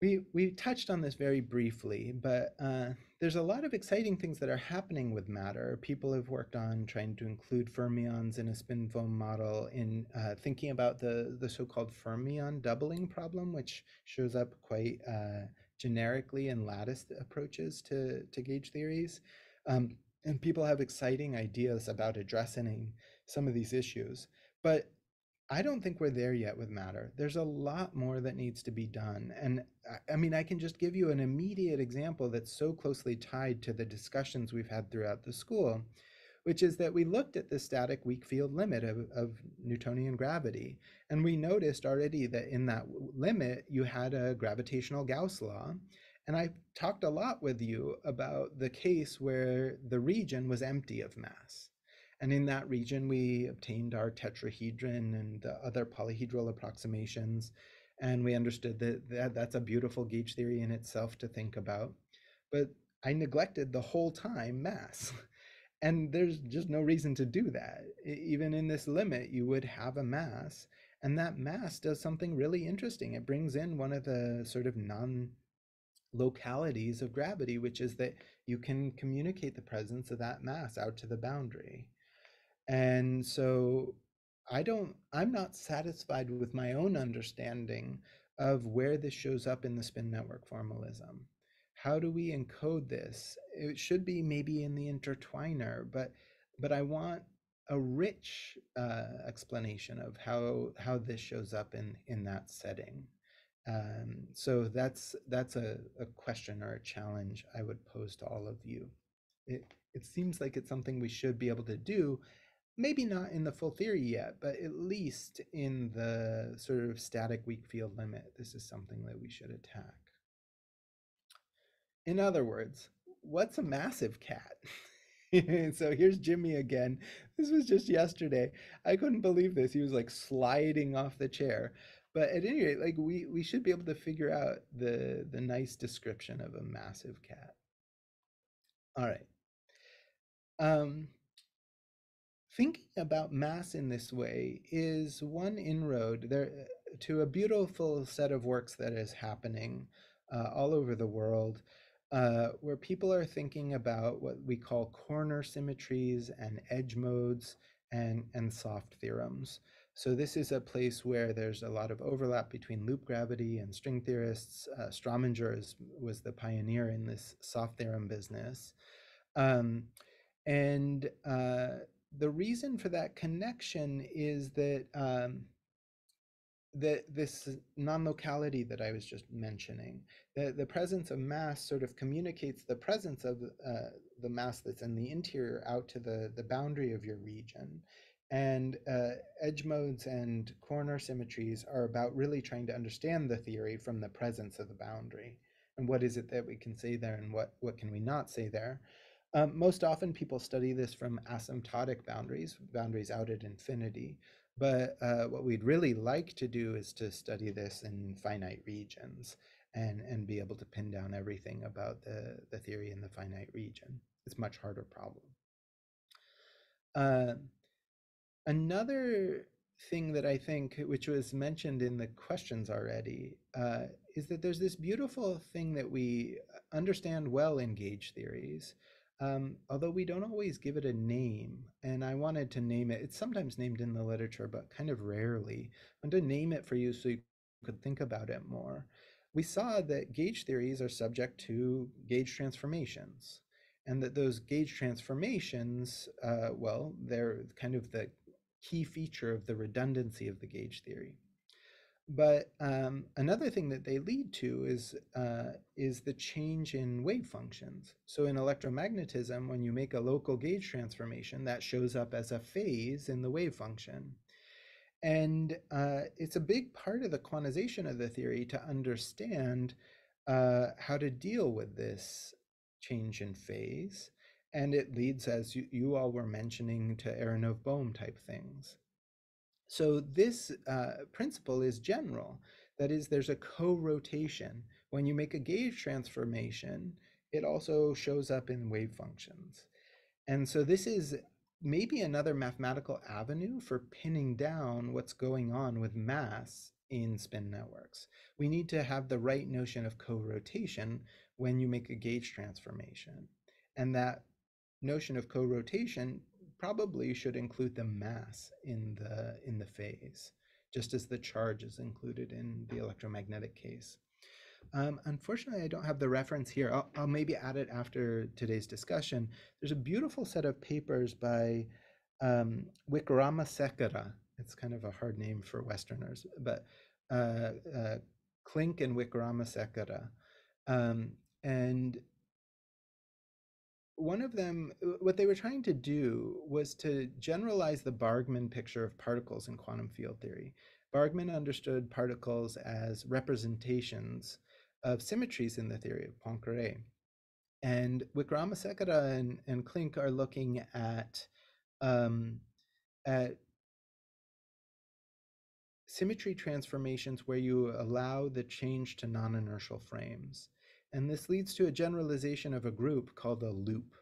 We, we touched on this very briefly, but uh, there's a lot of exciting things that are happening with matter. People have worked on trying to include fermions in a spin foam model in uh, thinking about the, the so-called fermion doubling problem, which shows up quite uh, generically in lattice approaches to, to gauge theories. Um, and people have exciting ideas about addressing some of these issues. But I don't think we're there yet with matter. There's a lot more that needs to be done. And I mean, I can just give you an immediate example that's so closely tied to the discussions we've had throughout the school, which is that we looked at the static weak field limit of, of Newtonian gravity. And we noticed already that in that limit, you had a gravitational Gauss law. And I talked a lot with you about the case where the region was empty of mass. And in that region, we obtained our tetrahedron and the other polyhedral approximations. And we understood that, that that's a beautiful gauge theory in itself to think about. But I neglected the whole time mass. And there's just no reason to do that. Even in this limit, you would have a mass, and that mass does something really interesting. It brings in one of the sort of non localities of gravity, which is that you can communicate the presence of that mass out to the boundary. And so I don't, I'm not satisfied with my own understanding of where this shows up in the spin network formalism how do we encode this? It should be maybe in the intertwiner, but but I want a rich uh, explanation of how how this shows up in in that setting. Um, so that's that's a, a question or a challenge I would pose to all of you. It it seems like it's something we should be able to do, maybe not in the full theory yet, but at least in the sort of static weak field limit, this is something that we should attack. In other words, what's a massive cat? so here's Jimmy again. This was just yesterday. I couldn't believe this. He was like sliding off the chair. But at any rate, like we we should be able to figure out the the nice description of a massive cat. All right. Um, thinking about mass in this way is one inroad there to a beautiful set of works that is happening uh, all over the world uh, where people are thinking about what we call corner symmetries and edge modes and, and soft theorems. So this is a place where there's a lot of overlap between loop gravity and string theorists. Uh, Strominger is, was the pioneer in this soft theorem business. Um, and uh, the reason for that connection is that um, this non-locality that I was just mentioning, the, the presence of mass sort of communicates the presence of uh, the mass that's in the interior out to the, the boundary of your region. And uh, edge modes and corner symmetries are about really trying to understand the theory from the presence of the boundary. And what is it that we can say there and what, what can we not say there? Um, most often people study this from asymptotic boundaries, boundaries out at infinity. But uh, what we'd really like to do is to study this in finite regions and, and be able to pin down everything about the, the theory in the finite region. It's a much harder problem. Uh, another thing that I think, which was mentioned in the questions already, uh, is that there's this beautiful thing that we understand well in gauge theories, um, although we don't always give it a name, and I wanted to name it. It's sometimes named in the literature, but kind of rarely. I want to name it for you so you could think about it more. We saw that gauge theories are subject to gauge transformations. and that those gauge transformations, uh, well, they're kind of the key feature of the redundancy of the gauge theory. But um, another thing that they lead to is, uh, is the change in wave functions. So in electromagnetism, when you make a local gauge transformation, that shows up as a phase in the wave function. And uh, it's a big part of the quantization of the theory to understand uh, how to deal with this change in phase. And it leads, as you, you all were mentioning, to Aharonov-Bohm type things. So this uh, principle is general. That is, there's a co-rotation. When you make a gauge transformation, it also shows up in wave functions. And so this is maybe another mathematical avenue for pinning down what's going on with mass in spin networks. We need to have the right notion of co-rotation when you make a gauge transformation. And that notion of co-rotation probably should include the mass in the in the phase, just as the charge is included in the electromagnetic case. Um, unfortunately, I don't have the reference here. I'll, I'll, maybe add it after today's discussion. There's a beautiful set of papers by um, Wickramasekara. It's kind of a hard name for Westerners, but uh, uh, Klink and Wickramasekara. Um, and one of them, uh, what they were trying to do was to generalize the Bargmann picture of particles in quantum field theory. Bargmann understood particles as representations of symmetries in the theory of Poincare. And Wickramasekara and, and Klink are looking at, um, at symmetry transformations where you allow the change to non-inertial frames. And this leads to a generalization of a group called a loop.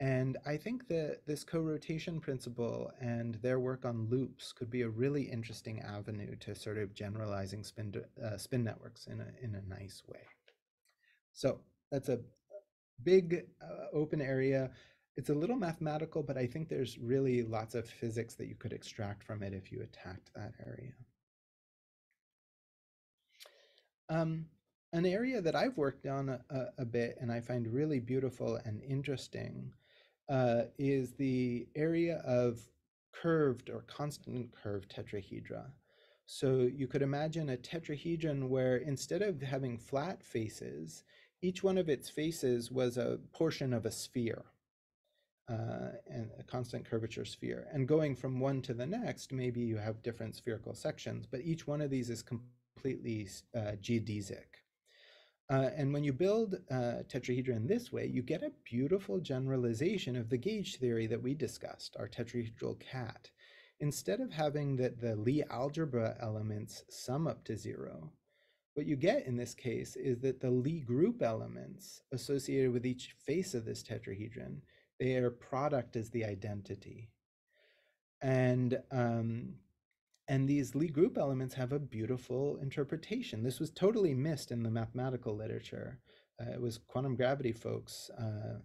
And I think that this co-rotation principle and their work on loops could be a really interesting avenue to sort of generalizing spin, uh, spin networks in a, in a nice way. So that's a big uh, open area. It's a little mathematical, but I think there's really lots of physics that you could extract from it if you attacked that area. Um, an area that I've worked on a, a, bit and I find really beautiful and interesting uh, is the area of curved or constant curve tetrahedra. So you could imagine a tetrahedron where instead of having flat faces, each one of its faces was a portion of a sphere, uh, and a constant curvature sphere. And going from one to the next, maybe you have different spherical sections, but each one of these is completely uh, geodesic. Uh, and when you build uh, tetrahedron this way, you get a beautiful generalization of the gauge theory that we discussed, our tetrahedral cat. Instead of having that the Lie algebra elements sum up to zero, what you get in this case is that the Lie group elements associated with each face of this tetrahedron, their product is the identity. And um, and these Lie group elements have a beautiful interpretation. This was totally missed in the mathematical literature. Uh, it was quantum gravity folks, uh,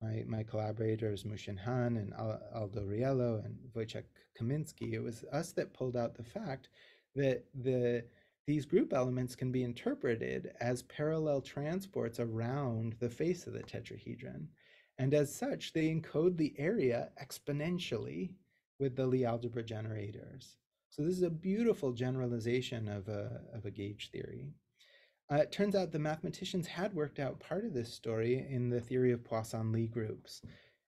my, my collaborators, Muxin Han and Aldo Riello and Wojciech Kamiński, it was us that pulled out the fact that the these group elements can be interpreted as parallel transports around the face of the tetrahedron. And as such, they encode the area exponentially with the Lie algebra generators. So this is a beautiful generalization of a, of a gauge theory. Uh, it turns out the mathematicians had worked out part of this story in the theory of Poisson-Lie groups.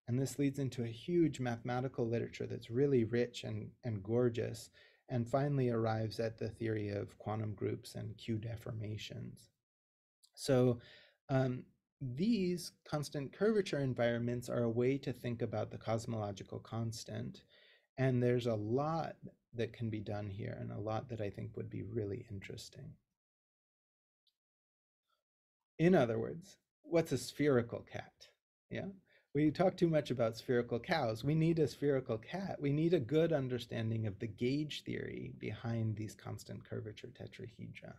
And this leads into a huge mathematical literature that's really rich and, and gorgeous, and finally arrives at the theory of quantum groups and Q deformations. So um, these constant curvature environments are a way to think about the cosmological constant. And there's a lot that can be done here and a lot that I think would be really interesting. In other words, what's a spherical cat? Yeah, we talk too much about spherical cows. We need a spherical cat. We need a good understanding of the gauge theory behind these constant curvature tetrahedra.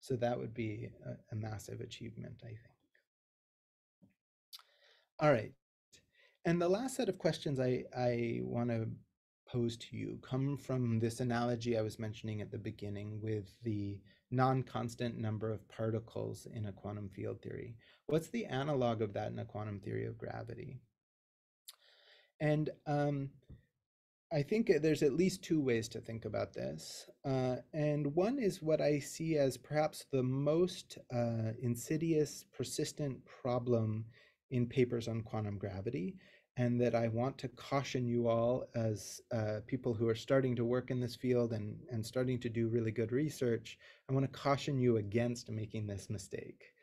So that would be a, a massive achievement, I think. All right. And the last set of questions I, I want to pose to you come from this analogy I was mentioning at the beginning with the non-constant number of particles in a quantum field theory. What's the analog of that in a quantum theory of gravity? And um, I think there's at least two ways to think about this. Uh, and one is what I see as perhaps the most uh, insidious, persistent problem in papers on quantum gravity, and that I want to caution you all as uh, people who are starting to work in this field and, and starting to do really good research, I want to caution you against making this mistake.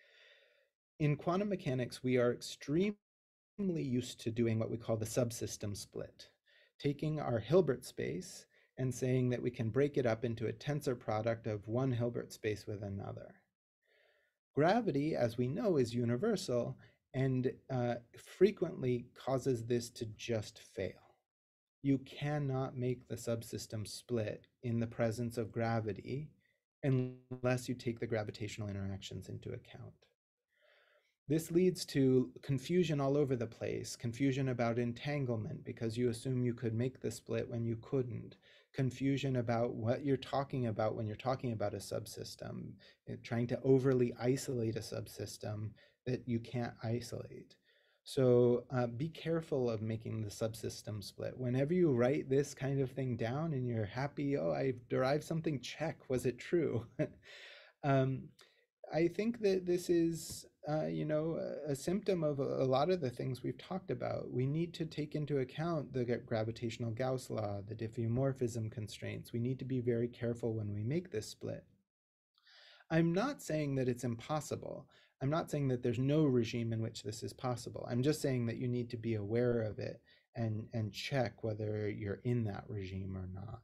In quantum mechanics, we are extremely used to doing what we call the subsystem split, taking our Hilbert space and saying that we can break it up into a tensor product of one Hilbert space with another. Gravity, as we know, is universal and uh, frequently causes this to just fail. You cannot make the subsystem split in the presence of gravity unless you take the gravitational interactions into account. This leads to confusion all over the place, confusion about entanglement because you assume you could make the split when you couldn't, confusion about what you're talking about when you're talking about a subsystem, eh, trying to overly isolate a subsystem that you can't isolate. So uh, be careful of making the subsystem split. Whenever you write this kind of thing down and you're happy, oh, I derived something, check, was it true? um, I think that this is, uh, you know, a, symptom of a, lot of the things we've talked about. We need to take into account the gravitational Gauss law, the diffeomorphism constraints. We need to be very careful when we make this split. I'm not saying that it's impossible. I'm not saying that there's no regime in which this is possible. I'm just saying that you need to be aware of it and, and check whether you're in that regime or not.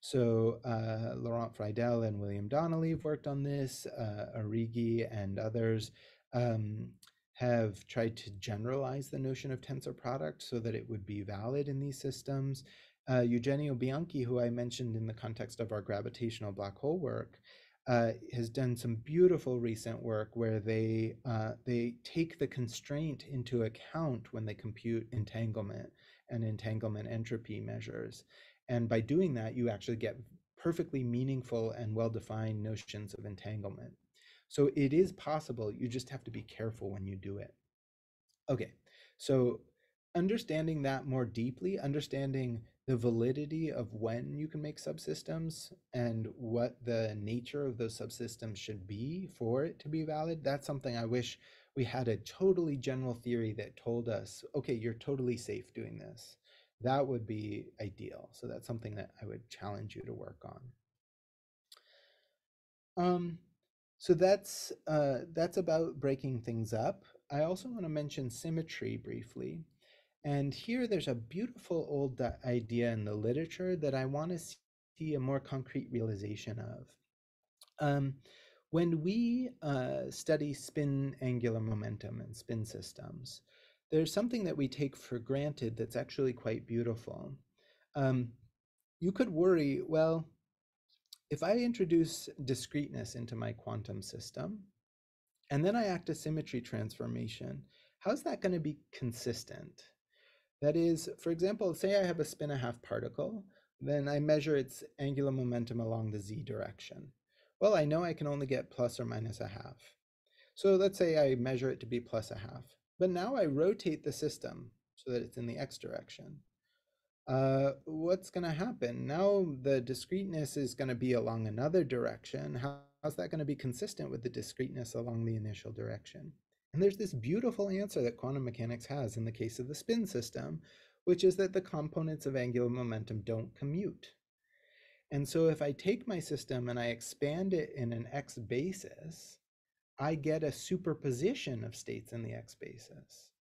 So uh, Laurent Freidel and William Donnelly have worked on this, uh, and others um, have tried to generalize the notion of tensor product so that it would be valid in these systems. Uh, Eugenio Bianchi, who I mentioned in the context of our gravitational black hole work, uh, has done some beautiful recent work where they uh, they take the constraint into account when they compute entanglement and entanglement entropy measures, and by doing that, you actually get perfectly meaningful and well-defined notions of entanglement. So it is possible. You just have to be careful when you do it. Okay, so understanding that more deeply, understanding the validity of when you can make subsystems and what the nature of those subsystems should be for it to be valid, that's something I wish we had a totally general theory that told us, okay, you're totally safe doing this. That would be ideal. So that's something that I would challenge you to work on. Um, so that's uh, that's about breaking things up. I also want to mention symmetry briefly. And here there's a beautiful old idea in the literature that I want to see a more concrete realization of. Um, when we uh, study spin angular momentum and spin systems, there's something that we take for granted that's actually quite beautiful. Um, you could worry, well, if I introduce discreteness into my quantum system, and then I act a symmetry transformation, how's that going to be consistent? That is, for example, say I have a spin a half particle, then I measure its angular momentum along the z direction. Well, I know I can only get plus or minus a half. So let's say I measure it to be plus a half. But now I rotate the system so that it's in the x direction. Uh, what's going to happen? Now the discreteness is going to be along another direction. How, how's that going to be consistent with the discreteness along the initial direction? And there's this beautiful answer that quantum mechanics has in the case of the spin system, which is that the components of angular momentum don't commute. And so if I take my system and I expand it in an x basis, I get a superposition of states in the x basis.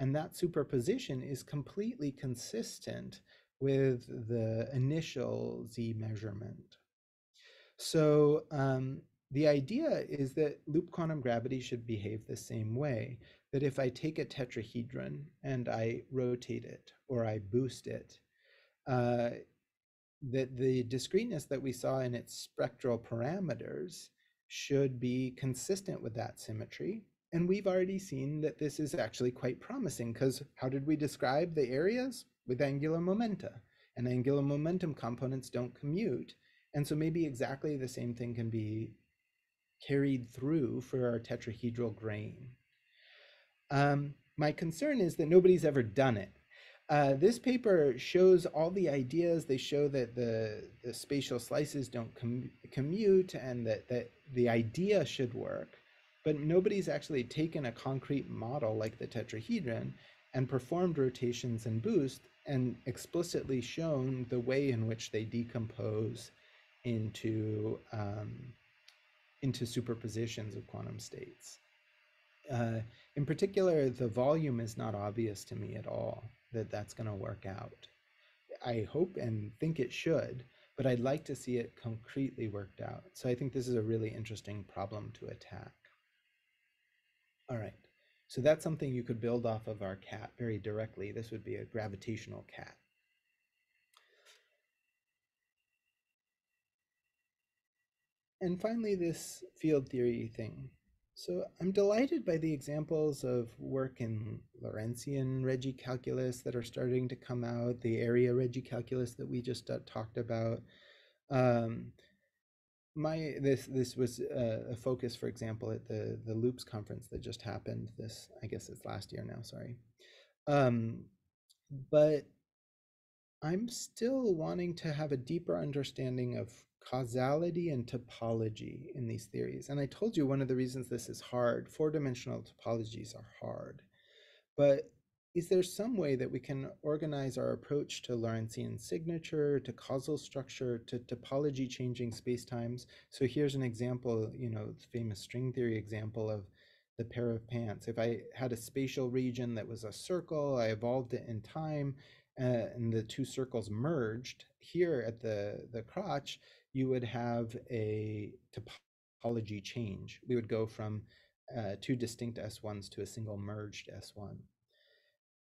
And that superposition is completely consistent with the initial z measurement. So um, the idea is that loop quantum gravity should behave the same way. That if I take a tetrahedron and I rotate it or I boost it, uh, that the discreteness that we saw in its spectral parameters should be consistent with that symmetry. And we've already seen that this is actually quite promising because how did we describe the areas? With angular momenta. and angular momentum components don't commute. And so maybe exactly the same thing can be carried through for our tetrahedral grain. Um, my concern is that nobody's ever done it. Uh, this paper shows all the ideas. They show that the, the spatial slices don't com commute and that, that the idea should work, but nobody's actually taken a concrete model like the tetrahedron and performed rotations and boost and explicitly shown the way in which they decompose into um, into superpositions of quantum states. Uh, in particular, the volume is not obvious to me at all that that's going to work out. I hope and think it should, but I'd like to see it concretely worked out. So I think this is a really interesting problem to attack. All right, so that's something you could build off of our cat very directly. This would be a gravitational cat. And finally, this field theory thing. So I'm delighted by the examples of work in Lorentzian Regge calculus that are starting to come out, the area Regge calculus that we just uh, talked about. Um, my this this was a, a, focus, for example, at the the Loops conference that just happened. This I guess it's last year now. Sorry, um, but I'm still wanting to have a deeper understanding of causality and topology in these theories. And I told you one of the reasons this is hard, four-dimensional topologies are hard. But is there some way that we can organize our approach to Lorentzian signature, to causal structure, to topology changing spacetimes? So here's an example, you know, the famous string theory example of the pair of pants. If I had a spatial region that was a circle, I evolved it in time, uh, and the two circles merged here at the, the crotch, you would have a topology change. We would go from uh, two distinct S1s to a single merged S1.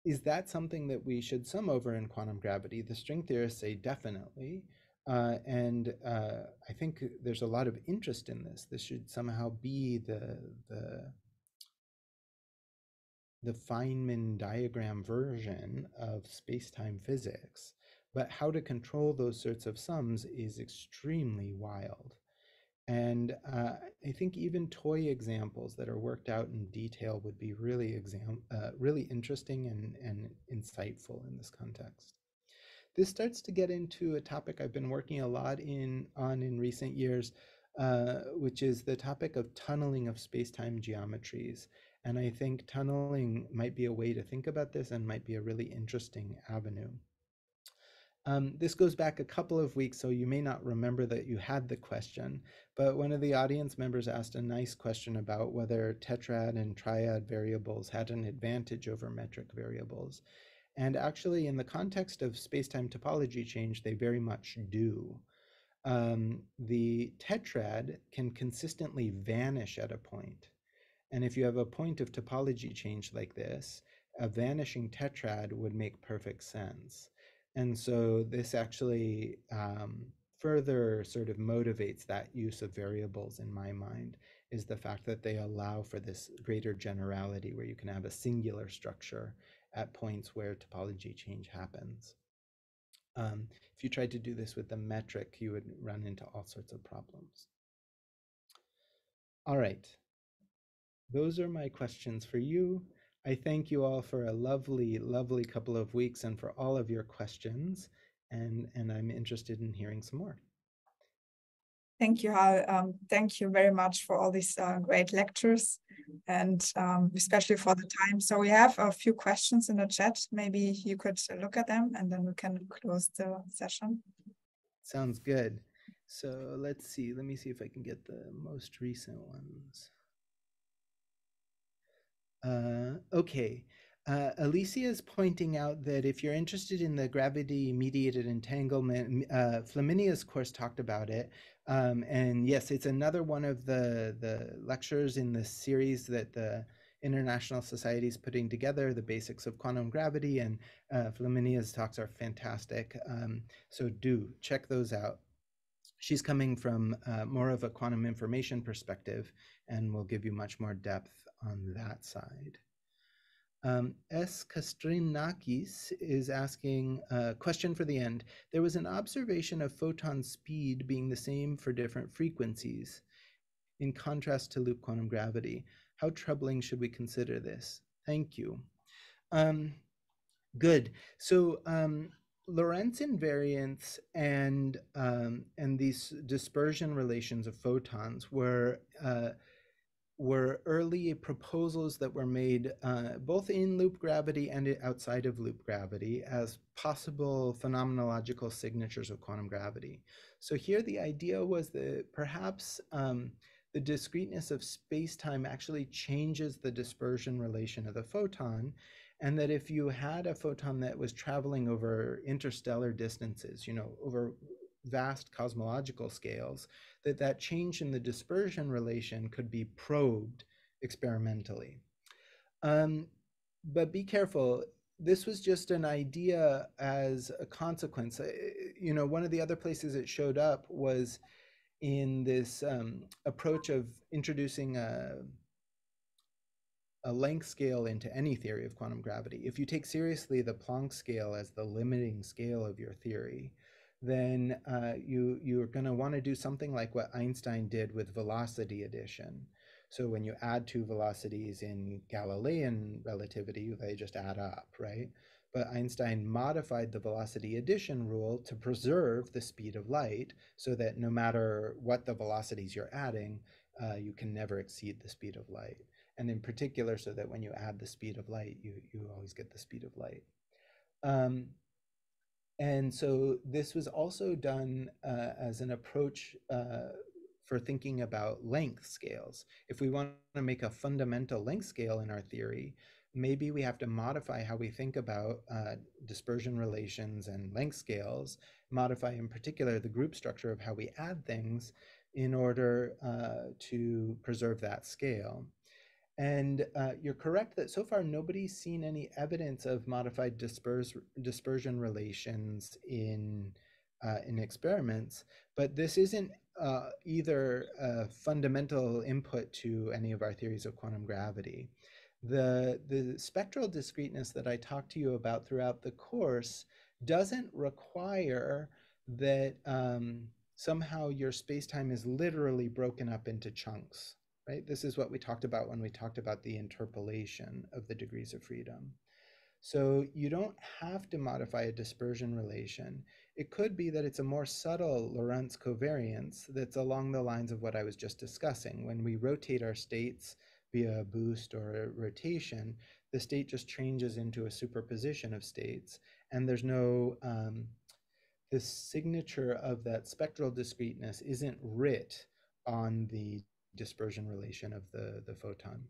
Is that something that we should sum over in quantum gravity? The string theorists say definitely. Uh, and uh, I think there's a lot of interest in this. This should somehow be the, the, the Feynman diagram version of space-time physics. But how to control those sorts of sums is extremely wild. And uh, I think even toy examples that are worked out in detail would be really exam uh, really interesting and, and insightful in this context. This starts to get into a topic I've been working a lot in on in recent years, uh, which is the topic of tunneling of space-time geometries. And I think tunneling might be a way to think about this and might be a really interesting avenue. Um, this goes back a couple of weeks, so you may not remember that you had the question, but one of the audience members asked a nice question about whether tetrad and triad variables had an advantage over metric variables. And actually, in the context of space-time topology change, they very much do. Um, the tetrad can consistently vanish at a point. And if you have a point of topology change like this, a vanishing tetrad would make perfect sense. And so this actually um, further sort of motivates that use of variables in my mind is the fact that they allow for this greater generality where you can have a singular structure at points where topology change happens. Um, if you tried to do this with the metric, you would run into all sorts of problems. All right. Those are my questions for you. I thank you all for a lovely, lovely couple of weeks and for all of your questions. And, and I'm interested in hearing some more. Thank you, Hal. Um, thank you very much for all these uh, great lectures and um, especially for the time. So we have a few questions in the chat. Maybe you could look at them and then we can close the session. Sounds good. So let's see. Let me see if I can get the most recent ones. Uh, okay. Uh, Alicia is pointing out that if you're interested in the gravity-mediated entanglement, uh, Flaminia's course talked about it. Um, and yes, it's another one of the, the lectures in the series that the International Society is putting together, the basics of quantum gravity, and uh, Flaminia's talks are fantastic. Um, so do check those out. She's coming from uh, more of a quantum information perspective and will give you much more depth on that side. Um, S. Kastrinakis is asking a question for the end. There was an observation of photon speed being the same for different frequencies in contrast to loop quantum gravity. How troubling should we consider this? Thank you. Um, good. So um, Lorentz invariance and um, and these dispersion relations of photons were uh, were early proposals that were made uh, both in loop gravity and outside of loop gravity as possible phenomenological signatures of quantum gravity. So here the idea was that perhaps um, the discreteness of space-time actually changes the dispersion relation of the photon and that if you had a photon that was traveling over interstellar distances, you know, over vast cosmological scales, that that change in the dispersion relation could be probed experimentally. Um, but be careful. This was just an idea as a consequence. Uh, you know, one of the other places it showed up was in this um, approach of introducing a, a length scale into any theory of quantum gravity. If you take seriously the Planck scale as the limiting scale of your theory, then uh, you you're going to want to do something like what Einstein did with velocity addition. So when you add two velocities in Galilean relativity, they just add up, right? But Einstein modified the velocity addition rule to preserve the speed of light so that no matter what the velocities you're adding, uh, you can never exceed the speed of light. And in particular, so that when you add the speed of light, you, you always get the speed of light. Um, and so this was also done uh, as an approach uh, for thinking about length scales. If we want to make a fundamental length scale in our theory, maybe we have to modify how we think about uh, dispersion relations and length scales, modify in particular the group structure of how we add things in order uh, to preserve that scale. And uh, you're correct that so far nobody's seen any evidence of modified dispersion relations in, uh, in experiments, but this isn't uh, either a fundamental input to any of our theories of quantum gravity. The, the spectral discreteness that I talked to you about throughout the course doesn't require that um, somehow your space-time is literally broken up into chunks right? This is what we talked about when we talked about the interpolation of the degrees of freedom. So you don't have to modify a dispersion relation. It could be that it's a more subtle Lorentz covariance that's along the lines of what I was just discussing. When we rotate our states via a boost or a rotation, the state just changes into a superposition of states, and there's no um, the signature of that spectral discreteness isn't writ on the dispersion relation of the, the photon.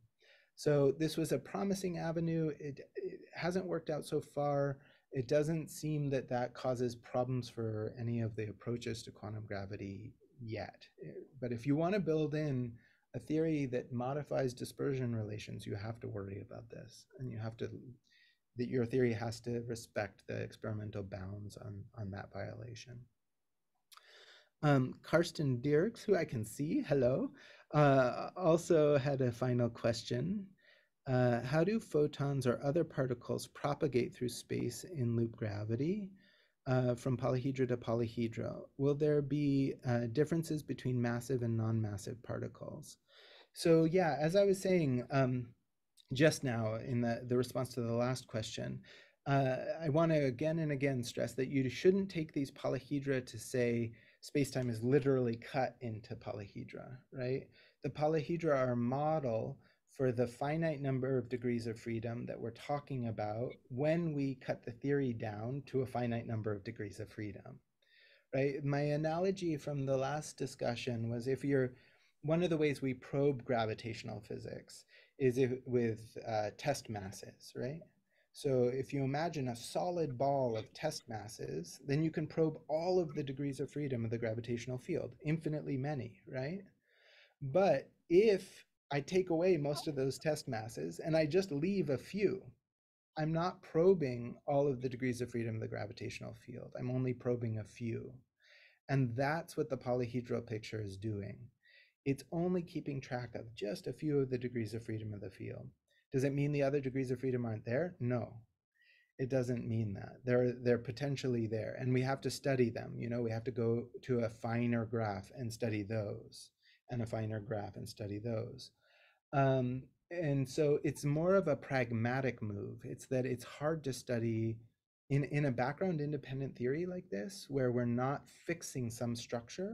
So this was a promising avenue. It, it, hasn't worked out so far. It doesn't seem that that causes problems for any of the approaches to quantum gravity yet. But if you want to build in a theory that modifies dispersion relations, you have to worry about this. And you have to, that your theory has to respect the experimental bounds on, on that violation. Um, Karsten Dirks, who I can see, hello, uh, also had a final question. Uh, how do photons or other particles propagate through space in loop gravity uh, from polyhedra to polyhedra? Will there be uh, differences between massive and non-massive particles? So yeah, as I was saying um, just now in the, the response to the last question, uh, I want to again and again stress that you shouldn't take these polyhedra to say spacetime is literally cut into polyhedra, right? The polyhedra are model for the finite number of degrees of freedom that we're talking about when we cut the theory down to a finite number of degrees of freedom, right? My analogy from the last discussion was if you're, one of the ways we probe gravitational physics is if, with uh, test masses, right? So if you imagine a solid ball of test masses, then you can probe all of the degrees of freedom of the gravitational field, infinitely many, right? But if I take away most of those test masses and I just leave a few, I'm not probing all of the degrees of freedom of the gravitational field. I'm only probing a few. And that's what the polyhedral picture is doing. It's only keeping track of just a few of the degrees of freedom of the field. Does it mean the other degrees of freedom aren't there? No, it doesn't mean that. They're they're potentially there, and we have to study them. You know, we have to go to a finer graph and study those, and a finer graph and study those. Um, and so it's more of a pragmatic move. It's that it's hard to study in in a background independent theory like this, where we're not fixing some structure.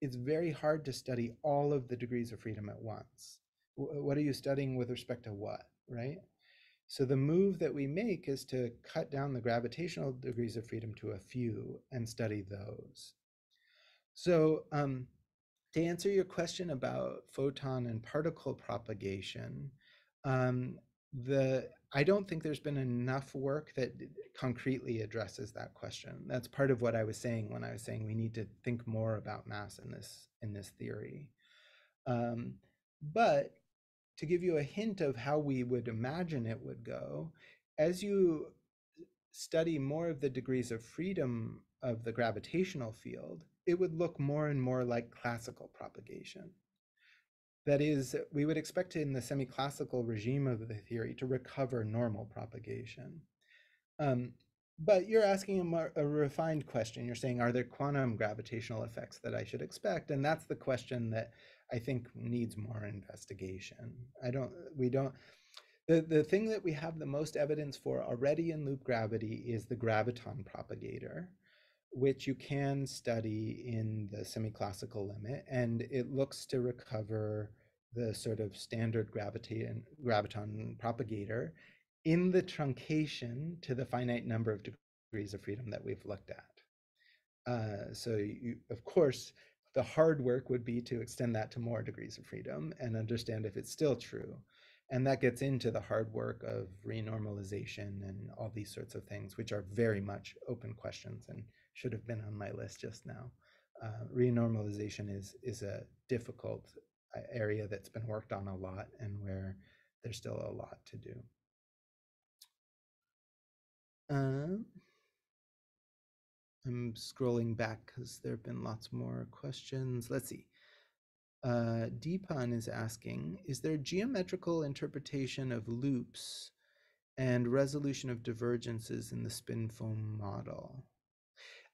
It's very hard to study all of the degrees of freedom at once. What are you studying with respect to what, right? So the move that we make is to cut down the gravitational degrees of freedom to a few and study those. So um, to answer your question about photon and particle propagation, um, the I don't think there's been enough work that concretely addresses that question. That's part of what I was saying when I was saying we need to think more about mass in this in this theory. Um, but to give you a hint of how we would imagine it would go, as you study more of the degrees of freedom of the gravitational field, it would look more and more like classical propagation. That is, we would expect in the semi-classical regime of the theory to recover normal propagation. Um, but you're asking a, more, a refined question. You're saying, are there quantum gravitational effects that I should expect? And that's the question that I think needs more investigation. I don't, we don't, the, the thing that we have the most evidence for already in loop gravity is the graviton propagator, which you can study in the semi-classical limit, and it looks to recover the sort of standard graviton, graviton propagator in the truncation to the finite number of degrees of freedom that we've looked at. Uh, so you, of course, the hard work would be to extend that to more degrees of freedom and understand if it's still true. And that gets into the hard work of renormalization and all these sorts of things, which are very much open questions and should have been on my list just now. Uh, renormalization is is a difficult uh, area that's been worked on a lot and where there's still a lot to do. Um, I'm scrolling back because there have been lots more questions. Let's see. Uh, Deepan is asking, is there geometrical interpretation of loops and resolution of divergences in the spin foam model?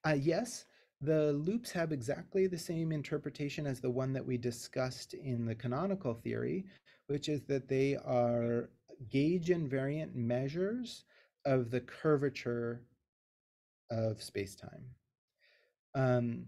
Uh, yes, the loops have exactly the same interpretation as the one that we discussed in the canonical theory, which is that they are gauge invariant measures of the curvature of spacetime. Um,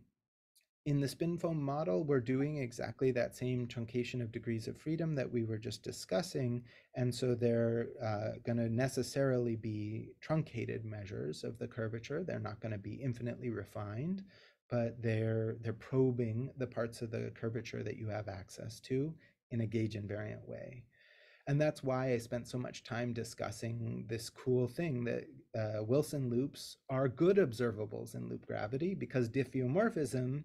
in the spin foam model, we're doing exactly that same truncation of degrees of freedom that we were just discussing. And so they're uh, going to necessarily be truncated measures of the curvature. They're not going to be infinitely refined, but they're, they're probing the parts of the curvature that you have access to in a gauge invariant way. And that's why I spent so much time discussing this cool thing that uh, Wilson loops are good observables in loop gravity because diffeomorphism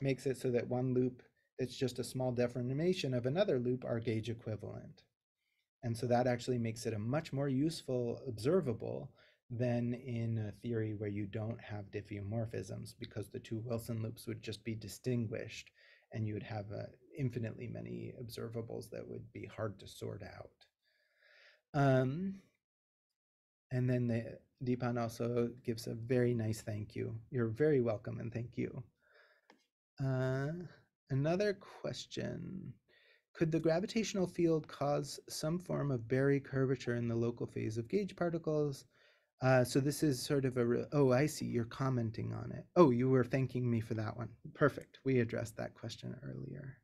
makes it so that one loop that's just a small deformation of another loop are gauge equivalent. And so that actually makes it a much more useful observable than in a theory where you don't have diffeomorphisms because the two Wilson loops would just be distinguished and you would have uh, infinitely many observables that would be hard to sort out. Um, and then the Deepan also gives a very nice thank you. You're very welcome and thank you. Uh, another question. Could the gravitational field cause some form of Berry curvature in the local phase of gauge particles? Uh, so this is sort of a, oh, I see, you're commenting on it. Oh, you were thanking me for that one. Perfect, we addressed that question earlier.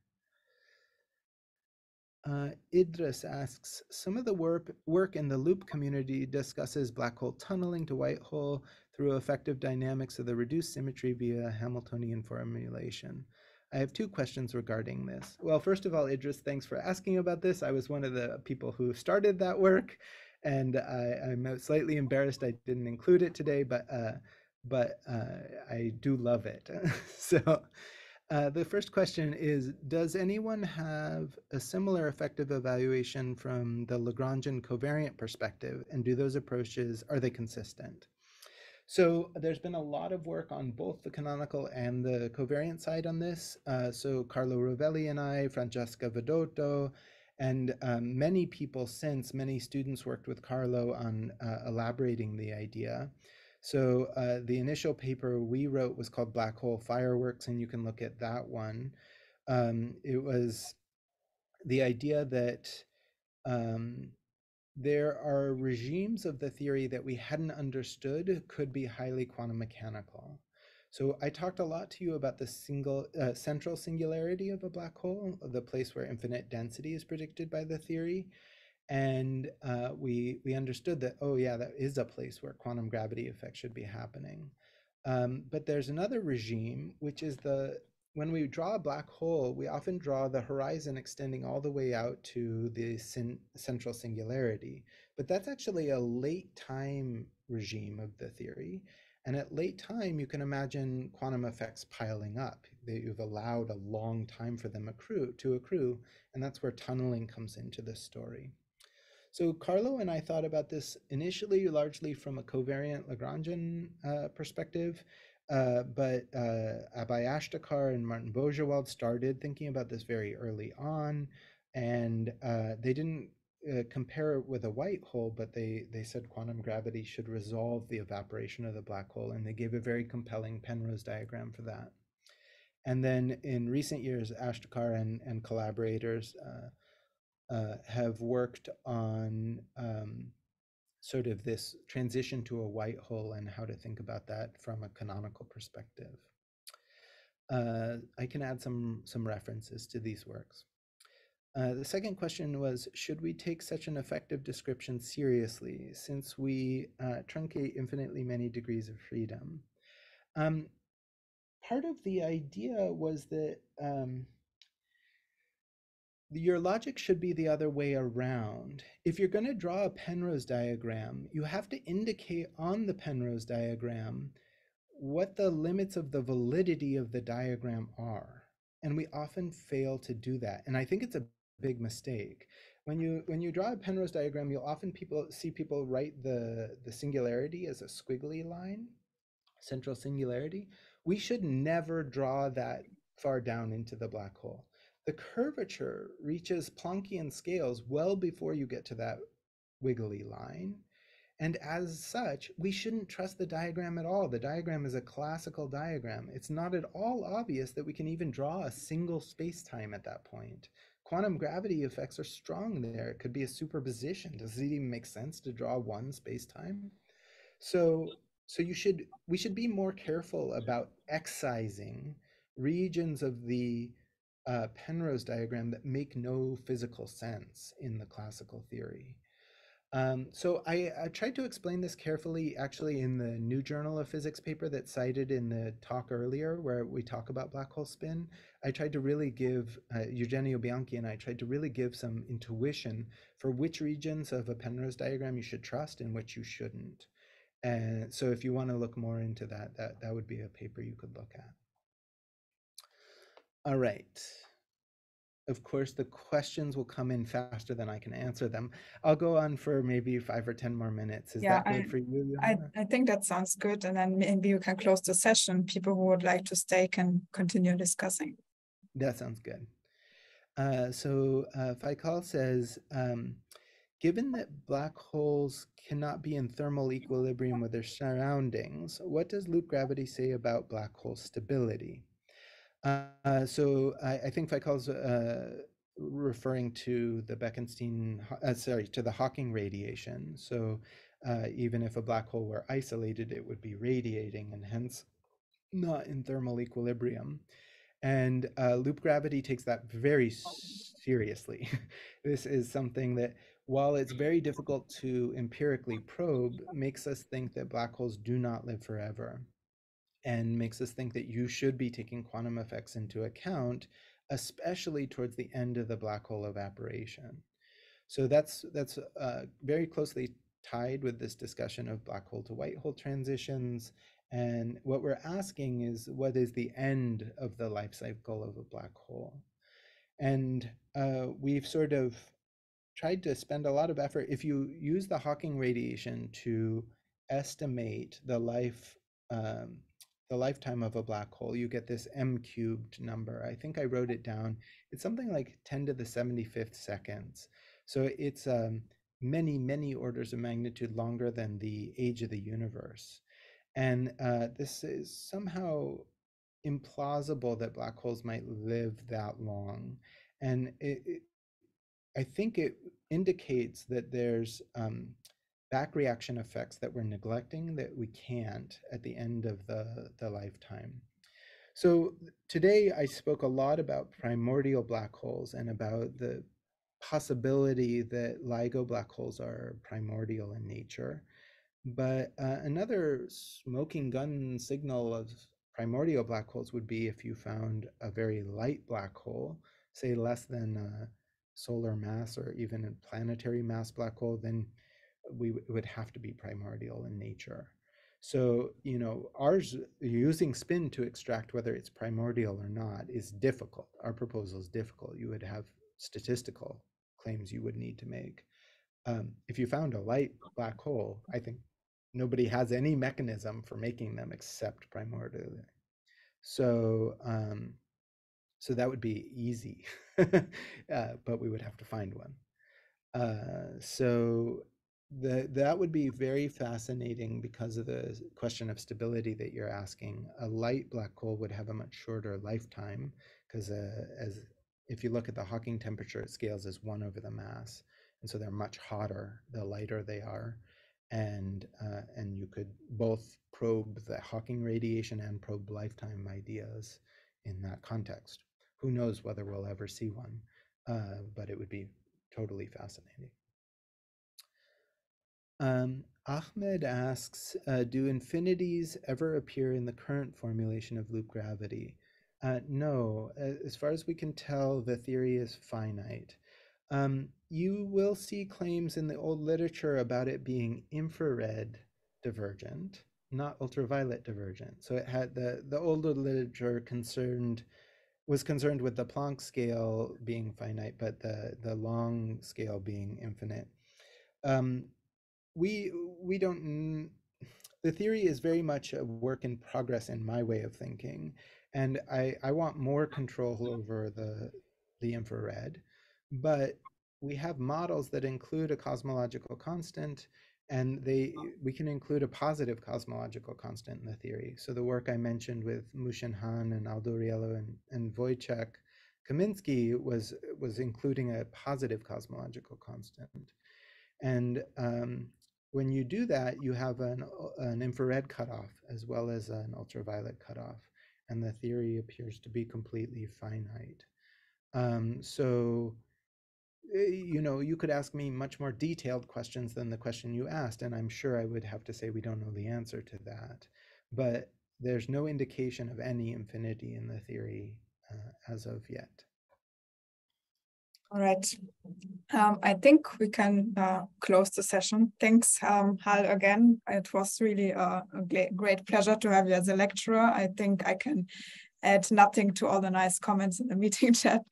Uh, Idris asks, some of the work, work in the loop community discusses black hole tunneling to white hole through effective dynamics of the reduced symmetry via Hamiltonian formulation. I have two questions regarding this. Well, first of all, Idris, thanks for asking about this. I was one of the people who started that work and I, am slightly embarrassed I didn't include it today, but uh, but uh, I do love it. so uh, the first question is, does anyone have a similar effective evaluation from the Lagrangian covariant perspective? And do those approaches, are they consistent? So there's been a lot of work on both the canonical and the covariant side on this. Uh, so Carlo Rovelli and I, Francesca Vidotto, And um, many people since, many students worked with Carlo on uh, elaborating the idea. So uh, the initial paper we wrote was called Black Hole Fireworks, and you can look at that one. Um, it was the idea that um, there are regimes of the theory that we hadn't understood could be highly quantum mechanical. So I talked a lot to you about the single uh, central singularity of a black hole, the place where infinite density is predicted by the theory. And uh, we, we understood that, oh yeah, that is a place where quantum gravity effects should be happening. Um, but there's another regime, which is the, when we draw a black hole, we often draw the horizon extending all the way out to the central singularity. But that's actually a late time regime of the theory. And at late time, you can imagine quantum effects piling up. You've allowed a long time for them accrue, to accrue, and that's where tunneling comes into this story. So Carlo and I thought about this initially largely from a covariant Lagrangian uh, perspective, uh, but uh, Abhay Ashtekar and Martin Bojowald started thinking about this very early on, and uh, they didn't uh, compare it with a white hole, but they, they said quantum gravity should resolve the evaporation of the black hole, and they gave a very compelling Penrose diagram for that. And then in recent years, Ashtekar and, and collaborators uh, have worked on um, sort of this transition to a white hole and how to think about that from a canonical perspective. Uh, I can add some, some references to these works. Uh, the second question was, should we take such an effective description seriously since we uh, truncate infinitely many degrees of freedom? Um, part of the idea was that um, your logic should be the other way around. If you're going to draw a Penrose diagram, you have to indicate on the Penrose diagram what the limits of the validity of the diagram are. And we often fail to do that. And I think it's a big mistake. When you when you draw a Penrose diagram, you'll often people see people write the the singularity as a squiggly line, central singularity. We should never draw that far down into the black hole. The curvature reaches Planckian scales well before you get to that wiggly line. And as such, we shouldn't trust the diagram at all. The diagram is a classical diagram. It's not at all obvious that we can even draw a single space-time at that point quantum gravity effects are strong there. It could be a superposition. Does it even make sense to draw one space-time? So, so you should we should be more careful about excising regions of the uh, Penrose diagram that make no physical sense in the classical theory. Um, so I, I, tried to explain this carefully actually in the New Journal of Physics paper that cited in the talk earlier where we talk about black hole spin. I tried to really give, uh, Eugenio Bianchi and I tried to really give some intuition for which regions of a Penrose diagram you should trust and which you shouldn't. And so if you want to look more into that, that, that would be a paper you could look at. All right of course, the questions will come in faster than I can answer them. I'll go on for maybe five or 10 more minutes. Is yeah, that good I, for you? I, I think that sounds good. And then maybe you can close the session. People who would like to stay can continue discussing. That sounds good. Uh, so uh, Faikal says, um, given that black holes cannot be in thermal equilibrium with their surroundings, what does loop gravity say about black hole stability? Uh, so I, I think Faikal's uh, referring to the Bekenstein, uh, sorry, to the Hawking radiation. So uh, even if a black hole were isolated, it would be radiating and hence not in thermal equilibrium. And uh, loop gravity takes that very seriously. this is something that, while it's very difficult to empirically probe, makes us think that black holes do not live forever and makes us think that you should be taking quantum effects into account, especially towards the end of the black hole evaporation. So that's that's uh, very closely tied with this discussion of black hole to white hole transitions. And what we're asking is what is the end of the life cycle of a black hole? And uh, we've sort of tried to spend a lot of effort. If you use the Hawking radiation to estimate the life um, the lifetime of a black hole, you get this m cubed number. I think I wrote it down. It's something like 10 to the 75th seconds. So it's um, many, many orders of magnitude longer than the age of the universe. And uh, this is somehow implausible that black holes might live that long. And it, it, I think it indicates that there's um, back reaction effects that we're neglecting that we can't at the end of the, the lifetime. So today I spoke a lot about primordial black holes and about the possibility that LIGO black holes are primordial in nature. But uh, another smoking gun signal of primordial black holes would be if you found a very light black hole, say less than a solar mass or even a planetary mass black hole, then we would have to be primordial in nature. So, you know, ours using spin to extract whether it's primordial or not is difficult. Our proposal is difficult. You would have statistical claims you would need to make. Um, if you found a light black hole, I think nobody has any mechanism for making them except primordial. So, um, so that would be easy, uh, but we would have to find one. Uh, so that would be very fascinating because of the question of stability that you're asking. A light black hole would have a much shorter lifetime because uh, as if you look at the Hawking temperature, it scales as one over the mass. And so they're much hotter the lighter they are. And, uh, and you could both probe the Hawking radiation and probe lifetime ideas in that context. Who knows whether we'll ever see one, uh, but it would be totally fascinating. Um, Ahmed asks, uh, do infinities ever appear in the current formulation of loop gravity? Uh, no, as far as we can tell, the theory is finite. Um, you will see claims in the old literature about it being infrared divergent, not ultraviolet divergent. So it had the, the older literature concerned was concerned with the Planck scale being finite, but the, the long scale being infinite. Um, we we don't the theory is very much a work in progress in my way of thinking and i i want more control over the the infrared but we have models that include a cosmological constant and they we can include a positive cosmological constant in the theory. So the work i mentioned with Muxin Han and Aldo Riello and, and Wojciech Kaminski was was including a positive cosmological constant. And um, when you do that, you have an, an infrared cutoff as well as an ultraviolet cutoff, and the theory appears to be completely finite. Um, so, eh, you know, you could ask me much more detailed questions than the question you asked, and I'm sure I would have to say we don't know the answer to that. But there's no indication of any infinity in the theory uh, as of yet. All right. Um, I think we can uh, close the session. Thanks, um, Hal, again. It was really a, a, great pleasure to have you as a lecturer. I think I can add nothing to all the nice comments in the meeting chat.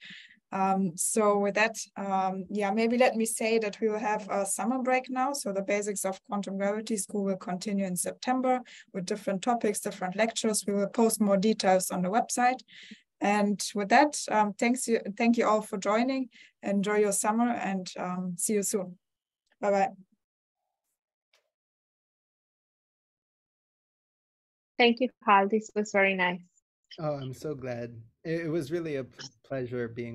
Um, so with that, um, yeah, maybe let me say that we will have a summer break now. So the basics of quantum gravity school will continue in September with different topics, different lectures. We will post more details on the website. And with that, um, thanks you, thank you all for joining. Enjoy your summer and um, see you soon. Bye bye. Thank you, Carl. This was very nice. Oh, I'm so glad. It was really a pleasure being with